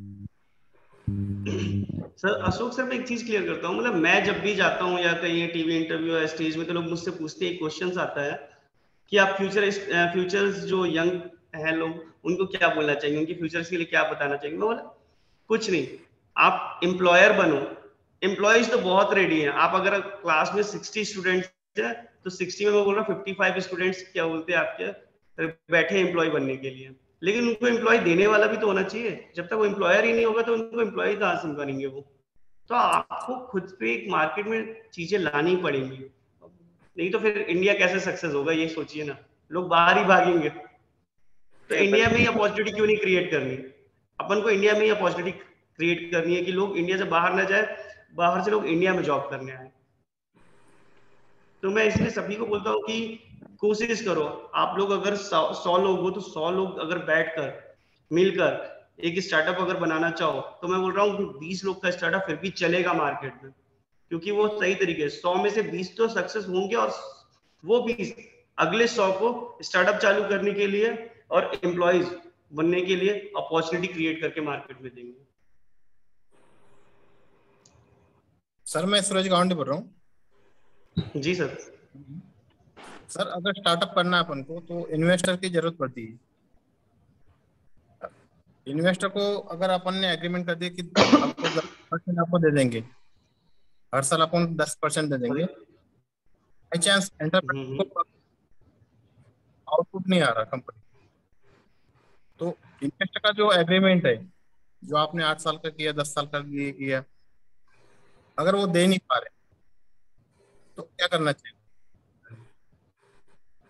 सर, अशोक सर, मैं एक चीज़ क्लियर करता हूँ। मतलब मैं जब भी जाता हूँ या कहीं टीवी इंटरव्यू या स्टेज में तो लोग मुझसे पूछते हैं क्वेश्चन आता है। कि आप फ्यूचर फ्यूचर्स जो यंग है लोग, उनको क्या बोलना चाहिए? उनकी फ्यूचर्स के लिए क्या बताना चाहिए? मैं बोला, कुछ नहीं। आप एम्प्लॉयर बनो। एम्प्लॉयज़ तो बहुत रेडी है। आप अगर क्लास में सिक्सटी स्टूडेंट्स है तो सिक्सटी में मैं बोल रहा हूँ फिफ्टी फाइव स्टूडेंट्स क्या बोलते हैं आपके? बैठे एम्प्लॉय बनने के लिए। लेकिन उनको एम्प्लॉय देने वाला भी तो होना चाहिए। जब तक वो एम्प्लॉयर ही नहीं होगा तो उनको एम्प्लॉय कहाँ से बनेंगे वो? तो आपको खुद पे एक मार्केट में चीज़ें लानी पड़ेंगी। नहीं तो फिर इंडिया कैसे सक्सेस होगा ये सोचिए ना। लोग बाहर ही भागेंगे। तो इंडिया में अपॉर्चुनिटी क्यों नहीं क्रिएट करनी? अपन को इंडिया में ही अपॉर्चुनिटी क्रिएट करनी है कि लोग इंडिया से बाहर ना जाए, बाहर से लोग इंडिया में जॉब करने आए। तो मैं इसलिए सभी को बोलता हूँ कि कोशिश करो, आप लोग अगर सौ लोग हो तो सौ लोग अगर बैठकर, मिलकर एक स्टार्टअप अगर बनाना चाहो तो मैं बोल रहा हूँ बीस लोग का स्टार्टअप फिर भी चलेगा मार्केट में। क्योंकि वो सही तरीके से सौ में से बीस तो सक्सेस होंगे और वो बीस अगले सौ को स्टार्टअप चालू करने के लिए और एम्प्लॉयज़ बनने के लिए अपॉर्चुनिटी क्रिएट करके मार्केट में देंगे। सर मैं सूरज गावंडी बोल रहा हूँ। जी सर सर अगर स्टार्टअप करना है अपन को तो इन्वेस्टर की ज़रूरत पड़ती है। इन्वेस्टर को अगर अपन ने एग्रीमेंट कर दिया कि आपको आपको दे देंगे हर साल अपन दस परसेंट दे देंगे। बाई चांस एंटरप्रेन्योर को आउटपुट नहीं आ रहा कंपनी तो इन्वेस्टर का जो एग्रीमेंट है जो आपने आठ साल का किया दस साल का किया अगर वो दे नहीं पा रहे तो क्या करना चाहिए?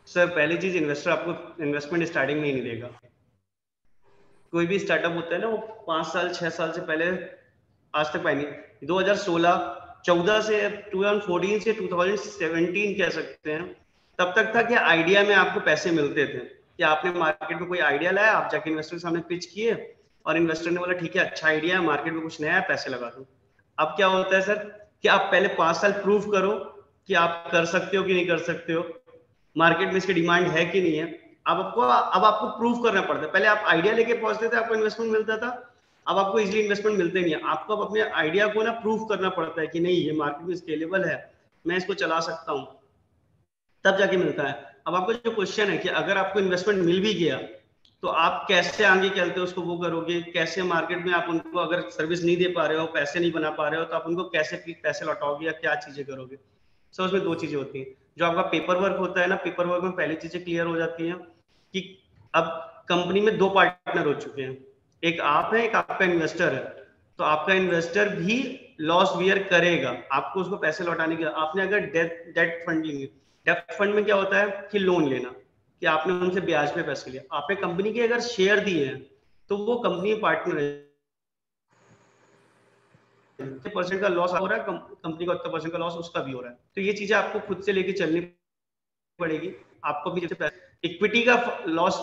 सर पहली चीज़ इन्वेस्टर आपको इन्वेस्टमेंट स्टार्टिंग में ही नहीं देगा। कोई भी स्टार्टअप होता है ना वो पाँच साल छह साल से पहले आज तक नहीं। 2016 14 से 2014 से 2017 कह सकते हैं। तब तक था कि आइडिया में आपको पैसे मिलते थे। कि आपने मार्केट में कोई आइडिया लाया, आप जाके इन्वेस्टर के सामने पिच किए और इन्वेस्टर ने बोला, ठीक है अच्छा आइडिया है मार्केट में कुछ नया है, पैसे लगा दो। अब क्या होता है सर कि आप पहले पाँच साल प्रूव करो कि आप कर सकते हो कि नहीं कर सकते हो। मार्केट में इसकी डिमांड है कि नहीं है। अब आपको अब आपको प्रूव करना पड़ता है। पहले आप आइडिया लेके पहुँचते थे, आपको इन्वेस्टमेंट मिलता था। अब आपको इजिली इन्वेस्टमेंट मिलते नहीं है। आपको अपने आइडिया को ना प्रूफ करना पड़ता है कि नहीं, ये मार्केट में स्केलेबल है, मैं इसको चला सकता हूँ। तब जाके मिलता है। अब आपको जो क्वेश्चन है कि अगर आपको इन्वेस्टमेंट मिल भी गया तो आप कैसे आगे चलते हो, उसको वो करोगे? कैसे मार्केट में आप उनको अगर सर्विस नहीं दे पा रहे हो, पैसे नहीं बना पा रहे हो तो आप उनको कैसे पैसे लौटाओगे या क्या चीज़ें करोगे? सो उसमें दो चीज़ें होती हैं। जो आपका पेपर वर्क होता है ना पेपर वर्क में पहली चीज़ें क्लियर हो जाती हैं कि अब कंपनी में दो पार्टनर हो चुके हैं। एक आप है, एक आपका इन्वेस्टर है तो आपका इन्वेस्टर भी लॉस वियर करेगा। आपको उसको पैसे लौटाने के आपने अगर debt debt fund debt fund में क्या होता है कि लोन लेना, कि आपने उनसे ब्याज पे पैसे लिया आपने कंपनी के अगर शेयर दिए हैं तो वो कंपनी पार्टनर है। परसेंट का लॉस हो रहा है कंपनी का उतना परसेंट का लॉस उसका भी हो रहा है। तो ये चीज़ें आपको खुद से लेके चलनी पड़ेगी। आपको भी इक्विटी का लॉस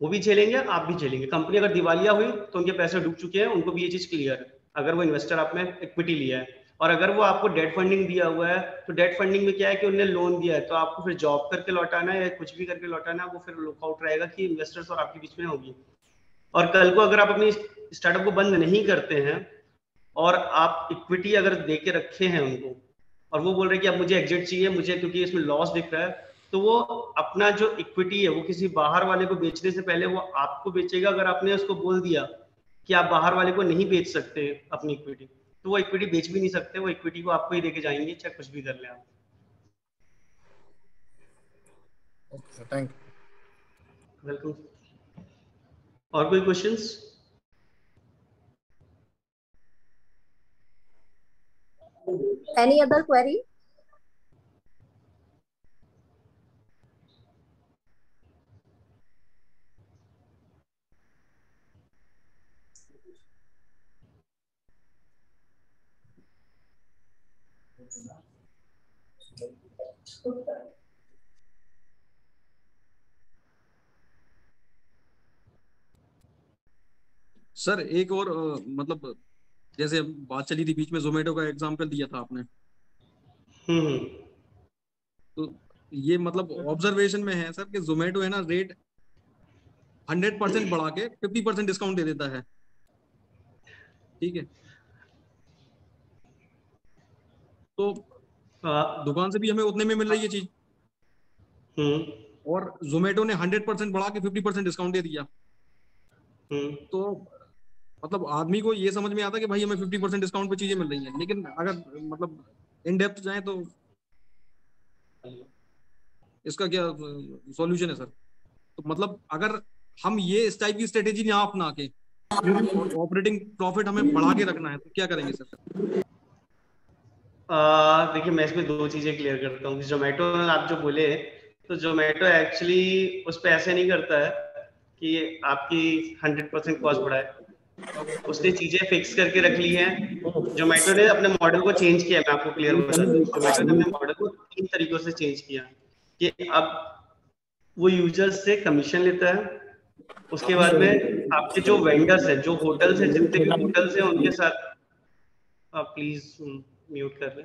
वो भी झेलेंगे आप भी झेलेंगे। कंपनी अगर दिवालिया हुई तो उनके पैसे डूब चुके हैं, उनको भी ये चीज़ क्लियर अगर वो इन्वेस्टर आप में इक्विटी लिया है, और अगर वो आपको डेट फंडिंग दिया हुआ है तो डेट फंडिंग में क्या है कि उन्हें लोन दिया है तो आपको फिर जॉब करके लौटाना है या कुछ भी करके लौटाना है, वो फिर लुकआउट रहेगा कि इन्वेस्टर्स और आपके बीच में होगी। और कल को अगर आप अपनी स्टार्टअप को बंद नहीं करते हैं, और आप इक्विटी अगर दे के रखे हैं उनको, और वो बोल रहे हैं कि अब मुझे एग्जिट चाहिए, मुझे क्योंकि इसमें लॉस दिख रहा है तो वो अपना जो इक्विटी है वो किसी बाहर वाले को बेचने से पहले वो आपको बेचेगा अगर आपने उसको बोल दिया कि आप बाहर वाले को नहीं बेच सकते अपनी इक्विटी तो वो इक्विटी बेच भी नहीं सकते वो इक्विटी को आपको ही देके जाएँगे चाहे कुछ भी कर ले आप। थैंक वेलकम और कोई questions Any other query? Sir एक और अ, मतलब जैसे बात चली थी बीच में जोमेटो का एग्जांपल दिया था आपने। हम्म हम्म। तो ये मतलब ऑब्जर्वेशन में है सर कि जोमेटो है ना रेट हंड्रेड परसेंट बढ़ा के फिफ्टी परसेंट डिस्काउंट दे देता है। ठीक है? तो दुकान से भी हमें उतने में मिल रही है चीज़। हम्म। और जोमेटो ने हंड्रेड परसेंट बढ़ा के फिफ्टी परसेंट डिस्काउंट दे दिया। हम्म। तो मतलब आदमी को ये समझ में आता कि भाई हमें फिफ्टी परसेंट डिस्काउंट पे चीज़ें मिल रही हैं। लेकिन अगर मतलब इन डेप्थ जाए तो इसका क्या सॉल्यूशन है सर तो मतलब अगर हम ये इस टाइप की स्ट्रेटेजी ना अपना के ऑपरेटिंग प्रॉफिट हमें बढ़ा के रखना है तो क्या करेंगे सर देखिए, मैं इसमें दो चीज़ें क्लियर करता हूँ जोमेटो आप जो बोले तो जोमेटो एक्चुअली उस पर ऐसे नहीं करता है कि आपकी हंड्रेड परसेंट कॉस्ट बढ़ाए। उसने चीज़ें फिक्स करके रख ली हैं। जोमेटो ने अपने मॉडल को चेंज किया, मैं आपको क्लियर जोमेटो ने अपने मॉडल को तीन तरीकों से चेंज किया कि अब वो यूज़र्स से कमीशन लेता है। उसके बाद में आपके जो वेंडर्स है, जो होटल्स है, जितने भी होटल्स है उनके साथ प्लीज़ म्यूट कर लें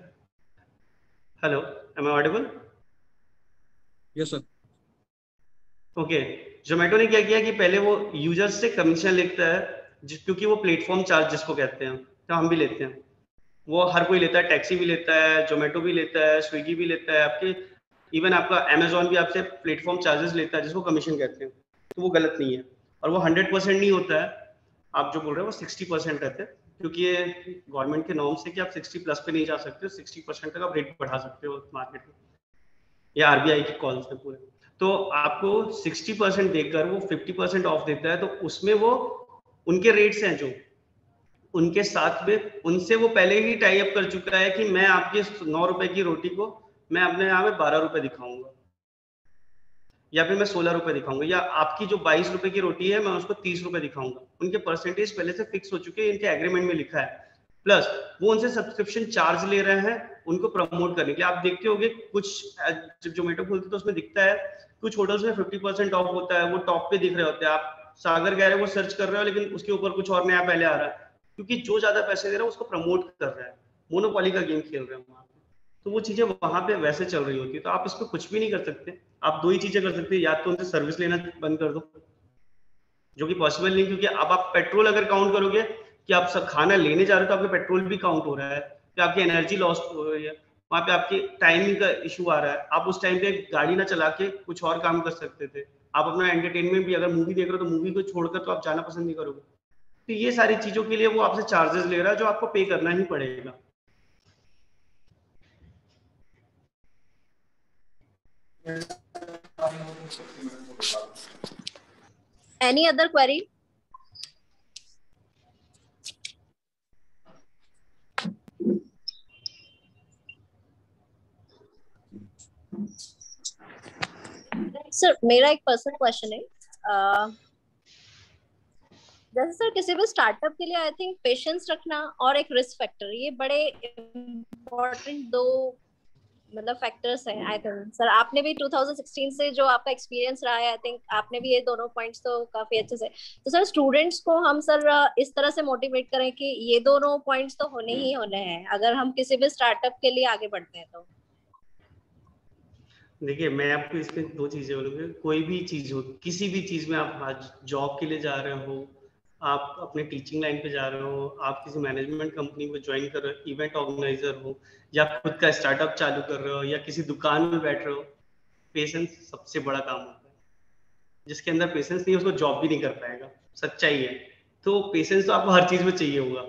hello am I audible yes sir okay Zomato ने क्या किया कि पहले वो यूज़र्स से कमीशन लेता है क्योंकि वो प्लेटफॉर्म चार्ज जिसको कहते हैं तो हम भी लेते हैं। वो हर कोई लेता है टैक्सी भी लेता है जोमेटो भी लेता है स्विगी भी लेता है आपके इवन आपका अमेजोन भी आपसे प्लेटफॉर्म चार्जेस लेता है जिसको कमीशन कहते हैं। तो वो गलत नहीं है। और वो हंड्रेड परसेंट नहीं होता है। आप जो बोल रहे हो वो सिक्सटी परसेंट रहते हैं। क्योंकि ये गवर्नमेंट के नॉर्म है कि आप सिक्सटी प्लस पे नहीं जा सकते हो सिक्सटी परसेंट तक आप रेट बढ़ा सकते हो मार्केट में, या आरबीआई की कॉल से पूरे। तो आपको 60 परसेंट देकर वो 50 परसेंट ऑफ़ देता है तो उसमें वो उनके रेट्स हैं जो। उनके साथ में उनसे वो पहले ही टाई अप कर चुका है कि मैं आपके नौ रुपए की रोटी को, मैं अपने यहाँ में बारह रुपए दिखाऊँगा। या फिर मैं सोलह रुपए दिखाऊँगा, या आपकी जो बाईस रुपए की रोटी है, मैं उसको तीस रुपए दिखाऊँगा। उनके परसेंटेज पहले से फिक्स हो चुके हैं, इनके एग्रीमेंट में लिखा है। प्लस वो उनसे सब्सक्रिप्शन चार्ज ले रहे हैं, उनको प्रमोट करने के लिए। आप देखते होंगे, कुछ जब जोमेटो खोलते तो उसमें दिखता है, कुछ होटल्स में फिफ्टी परसेंट ऑफ़ होता है, वो टॉप पे दिख रहे होते हैं। आप सागर गहरे वो सर्च कर रहे हो, लेकिन उसके ऊपर कुछ और नया पहले आ रहा है। क्योंकि जो ज़्यादा पैसे दे रहा है, उसको प्रमोट कर रहा है। मोनोपॉली का गेम खेल रहे हैं वहाँ तो वो चीज़ें वहाँ पे वैसे चल रही होती है तो आप इस पर कुछ भी नहीं कर सकते। आप दो ही चीज़ें कर सकते हैं, या तो उनसे सर्विस लेना बंद कर दो, जो कि पॉसिबल नहीं, क्योंकि अब आप पेट्रोल अगर काउंट करोगे, कि आप सब खाना लेने जा रहे हो तो आपका पेट्रोल भी काउंट हो रहा है, कि आपकी एनर्जी लॉस हो रही है, वहाँ पे आपकी टाइमिंग का इशू आ रहा है। आप उस टाइम पे गाड़ी ना चला के कुछ और काम कर सकते थे। आप अपना एंटरटेनमेंट भी अगर मूवी देख रहे हो तो मूवी को छोड़कर तो आप जाना पसंद नहीं करोगे। तो ये सारी चीज़ों के लिए वो आपसे चार्जेस ले रहा है, जो आपको पे करना ही पड़ेगा। Any other query? सर मेरा एक पर्सनल क्वेश्चन है जैसे सर किसी भी स्टार्टअप के लिए आई थिंक पेशेंस रखना और एक रिस्क फैक्टर ये बड़े इम्पोर्टेंट दो मतलब फैक्टर्स हैं आई थिंक सर आपने भी 2016 से जो आपका एक्सपीरियंस रहा है आई थिंक आपने भी ये दोनों पॉइंट्स तो काफ़ी अच्छे से तो सर स्टूडेंट्स को हम सर इस तरह से मोटिवेट करें कि ये दोनों पॉइंट्स तो होने ही होने हैं, अगर हम किसी भी स्टार्टअप के लिए आगे बढ़ते हैं तो। देखिए, मैं आपको इसमें दो चीज़ें बोलूँगी। कोई भी चीज़ हो, किसी भी चीज़ में आप जॉब के लिए जा रहे हो आप अपने टीचिंग लाइन पे जा रहे हो, आप किसी मैनेजमेंट कंपनी में ज्वाइन कर रहे हो इवेंट ऑर्गेनाइजर हो, या खुद का स्टार्टअप चालू कर रहे हो, या किसी दुकान में बैठ रहे हो पेशेंस सबसे बड़ा काम होता है। जिसके अंदर पेशेंस नहीं उसको जॉब भी नहीं कर पाएगा। सच्चाई है। तो पेशेंस तो आपको हर चीज़ में चाहिए होगा।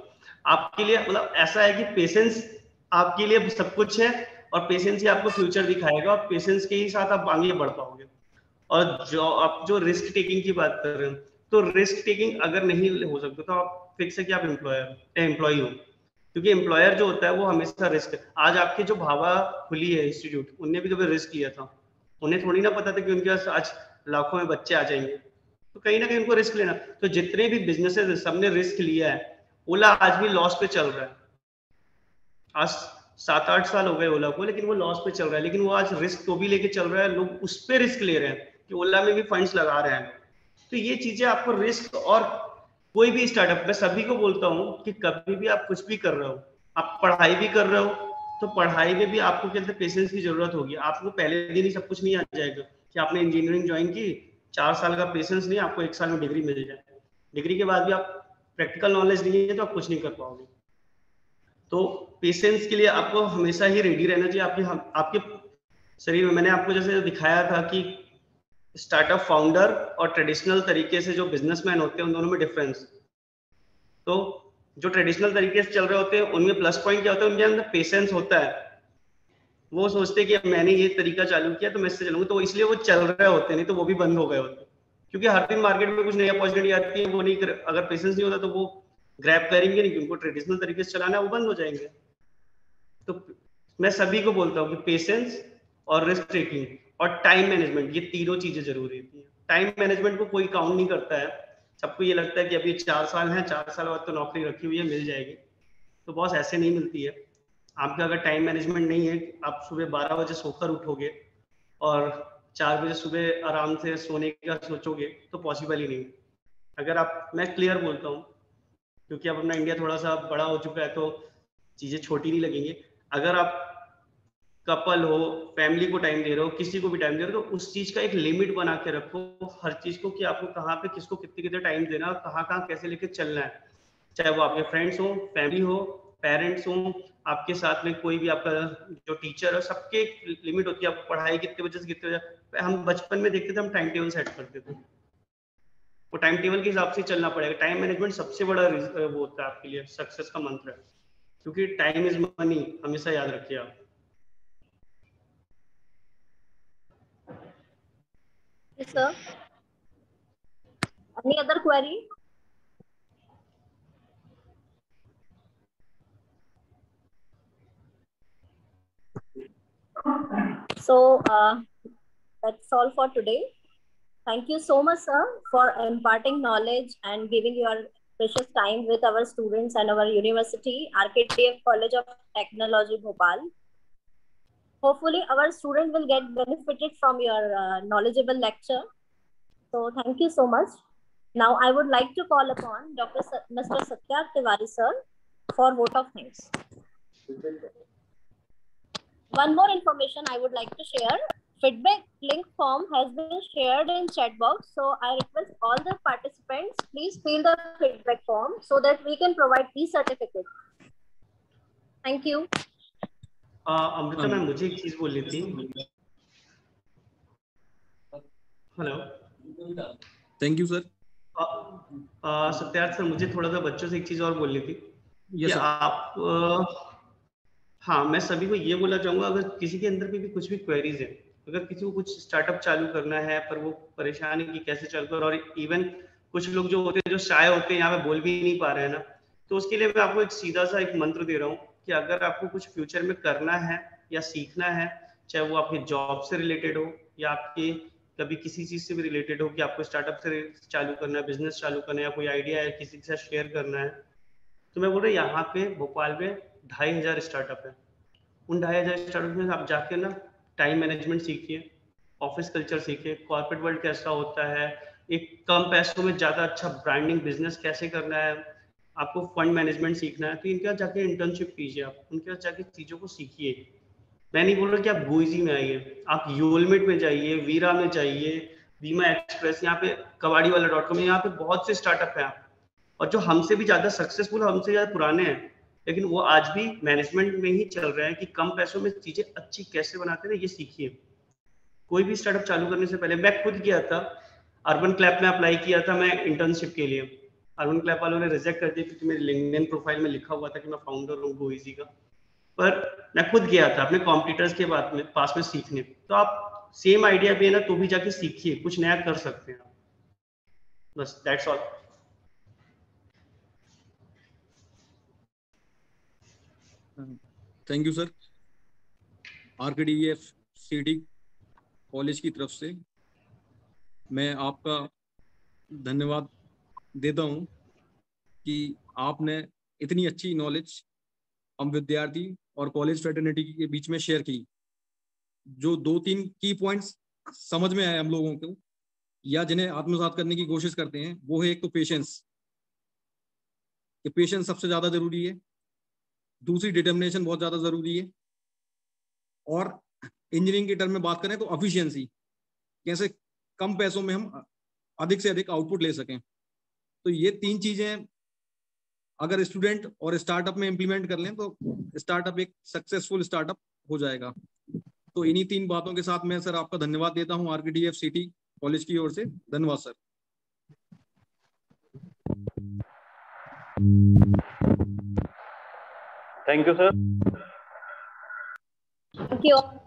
आपके लिए मतलब ऐसा है कि पेशेंस आपके लिए सब कुछ है, और पेशेंस ही आपको फ्यूचर दिखाएगा, और पेशेंस के ही साथ आप आगे बढ़ पाओगे। और जो आप जो रिस्क टेकिंग की बात कर रहे हो तो रिस्क टेकिंग अगर नहीं हो सकता तो आप फिक्स है कि आप एम्प्लॉयर एम्प्लॉय हो। क्योंकि एम्प्लॉयर जो होता है, वो हमेशा रिस्क आज आपके जो भावा खुली है इंस्टीट्यूट उनने भी कभी रिस्क लिया था। उन्हें थोड़ी ना पता था कि उनके पास आज लाखों में बच्चे आ जाएँगे। तो कहीं ना कहीं उनको रिस्क लेना। तो जितने भी बिजनेसेस सबने रिस्क लिया है। ओला आज भी लॉस पे चल रहा है। आज सात आठ साल हो गए ओला को, लेकिन वो लॉस पे चल रहा है। लेकिन वो आज रिस्क तो भी लेके चल रहा है। लोग उस पर रिस्क ले रहे हैं कि ओला में भी फंड्स लगा रहे हैं। तो ये चीज़ें आपको रिस्क और कोई भी स्टार्टअप मैं सभी को बोलता हूँ कि कभी भी आप कुछ भी कर रहे हो, आप पढ़ाई भी कर रहे हो तो पढ़ाई में भी आपको क्या पेशेंस की ज़रूरत होगी। आपको पहले दिन ही सब कुछ नहीं आ जाएगा कि आपने इंजीनियरिंग ज्वाइन की, चार साल का पेशेंस नहीं, आपको एक साल में डिग्री मिल जाए। डिग्री के बाद भी आप प्रैक्टिकल नॉलेज नहीं है तो आप कुछ नहीं कर पाओगे। तो पेशेंस के लिए आपको हमेशा ही रेडी रहना चाहिए। आपके आपके शरीर में मैंने आपको जैसे दिखाया था कि स्टार्टअप फाउंडर और ट्रेडिशनल तरीके से जो बिजनेसमैन होते हैं उन दोनों में डिफरेंस तो जो ट्रेडिशनल तरीके से चल रहे होते हैं उनमें प्लस पॉइंट क्या होता है? उनके अंदर पेशेंस होता है। वो सोचते हैं कि मैंने ये तरीका चालू किया तो मैं इससे चलूँगा। तो इसलिए वो चल रहे होते नहीं तो वो भी बंद हो गए होते। क्योंकि हर दिन मार्केट में कुछ नई अपॉर्चुनिटी आती है वो नहीं कर, अगर पेशेंस नहीं होता तो वो ग्रैप करेंगे नहीं उनको ट्रेडिशनल तरीके से चलाना है वो बंद हो जाएँगे। तो मैं सभी को बोलता हूँ कि पेशेंस और रिस्क टेकिंग और टाइम मैनेजमेंट ये तीनों चीज़ें ज़रूरी होती है। टाइम मैनेजमेंट को कोई काउंट नहीं करता है। सबको ये लगता है कि अभी चार साल है, चार साल बाद तो नौकरी रखी हुई है, मिल जाएगी। तो बॉस ऐसे नहीं मिलती है। आपका अगर टाइम मैनेजमेंट नहीं है, आप सुबह बारह बजे सोकर उठोगे और चार बजे सुबह आराम से सोने का सोचोगे तो पॉसिबल ही नहीं। अगर आप, मैं क्लियर बोलता हूँ, क्योंकि अब अपना इंडिया थोड़ा सा बड़ा हो चुका है तो चीज़ें छोटी नहीं लगेंगी। अगर आप कपल हो फैमिली को टाइम दे रहे हो, किसी को भी टाइम दे रहे हो तो उस चीज़ का एक लिमिट बना के रखो, हर चीज़ को कि आपको कहाँ पे किसको कितने कितने टाइम देना और कहाँ कहाँ कैसे लेके चलना है। चाहे वो आपके फ्रेंड्स हो फैमिली हो पेरेंट्स हो, आपके साथ में कोई भी आपका जो टीचर है, सबके एक लिमिट होती है, आपको पढ़ाई कितने बजे से कितने बजे हम बचपन में देखते थे, हम टाइम टेबल सेट करते थे। वो टाइम टेबल के हिसाब से चलना पड़ेगा। टाइम मैनेजमेंट सबसे बड़ा वो होता है आपके लिए सक्सेस का मंत्र है। क्योंकि टाइम इज़ मनी हमेशा याद रखिए आप। Sir. Any other query? So uh, that's all for today. Thank you so much, sir, for imparting knowledge and giving your precious time with our students and our university, RKTF College of Technology, Bhopal. Hopefully, our student will get benefited from your uh, knowledgeable lecture. So thank you so much. Now I would like to call upon Dr. Mr. Satya Tiwari, sir, for vote of thanks. One more information I would like to share. Feedback link form has been shared in chat box. So I request all the participants, please fill the feedback form so that we can provide e-certificate. Thank you. Amrita ma'am मुझे एक चीज़ बोलनी थी। Hello. Thank you sir Satyarth sir मुझे थोड़ा सा बच्चों से एक चीज़ और बोलनी थी yes, आप आ, हाँ मैं सभी को ये बोलना चाहूँगा अगर किसी के अंदर भी, भी कुछ भी क्वेरीज है अगर किसी को कुछ स्टार्टअप चालू करना है पर वो परेशान है कि कैसे चल कर और इवन कुछ लोग जो होते हैं जो शाय होते हैं यहाँ पे बोल भी नहीं पा रहे हैं ना तो उसके लिए मैं आपको एक सीधा सा एक मंत्र दे रहा हूँ कि अगर आपको कुछ फ्यूचर में करना है या सीखना है, चाहे वो आपके जॉब से रिलेटेड हो या आपके कभी किसी चीज़ से भी रिलेटेड हो कि आपको स्टार्टअप से चालू करना है बिज़नेस चालू करना है या कोई आइडिया है, किसी के साथ शेयर करना है तो मैं बोल रहा यहाँ पे भोपाल में ढाई हज़ार स्टार्टअप है। उन ढाई हज़ार स्टार्टअप में आप जाके ना टाइम मैनेजमेंट सीखिए ऑफ़िस कल्चर सीखिए। कॉर्पोरेट वर्ल्ड कैसा होता है, एक कम पैसों में ज़्यादा अच्छा ब्रांडिंग बिज़नेस कैसे करना है आपको फंड मैनेजमेंट सीखना है तो इनके यहाँ जाके इंटर्नशिप कीजिए आप, उनके यहाँ जाके चीज़ों को सीखिए। मैं नहीं बोल रहा कि आप गोइजी में आइए, आप योलमेट में जाइए वीरा में जाइए बीमा एक्सप्रेस यहाँ पे कबाड़ी वाला डॉट कॉम यहाँ पे बहुत से स्टार्टअप हैं और जो हमसे भी ज़्यादा सक्सेसफुल हमसे ज़्यादा पुराने हैं, लेकिन वो आज भी मैनेजमेंट में ही चल रहे हैं कि कम पैसों में चीज़ें अच्छी कैसे बनाते हैं, ये सीखिए। कोई भी स्टार्टअप चालू करने से पहले, मैं खुद किया था अर्बन क्लैप में अप्लाई किया था मैं इंटर्नशिप के लिए। अर्बन क्लैप वालों ने रिजेक्ट कर दिया क्योंकि मेरे लिंक्डइन प्रोफ़ाइल में लिखा हुआ था कि मैं फाउंडर हूँ गोइजी का। पर मैं खुद गया था अपने कॉम्पिटिटर्स के बाद में, पास में सीखने। तो आप सेम आइडिया भी है ना तो भी जाके सीखिए, कुछ नया कर सकते हैं बस that's all thank you sir R K D F C D college की तरफ़ से मैं आपका धन्यवाद देता हूँ कि आपने इतनी अच्छी नॉलेज हम विद्यार्थी और कॉलेज फ्रेटर्निटी के बीच में शेयर की, जो दो तीन की पॉइंट्स समझ में आए हम लोगों को, या जिन्हें आत्मसात करने की कोशिश करते हैं, वो है एक तो पेशेंस कि पेशेंस सबसे ज़्यादा ज़रूरी है। दूसरी डिटर्मिनेशन बहुत ज़्यादा ज़रूरी है। और इंजीनियरिंग के टर्म में बात करें तो अफिशियंसी कैसे कम पैसों में हम अधिक से अधिक आउटपुट ले सकें। तो ये तीन चीज़ें अगर स्टूडेंट और स्टार्टअप में इम्प्लीमेंट कर लें तो स्टार्टअप एक सक्सेसफुल स्टार्टअप हो जाएगा। तो इन्हीं तीन बातों के साथ मैं सर आपका धन्यवाद देता हूँ R D F city college की ओर से। धन्यवाद sir. Thank you sir thank you.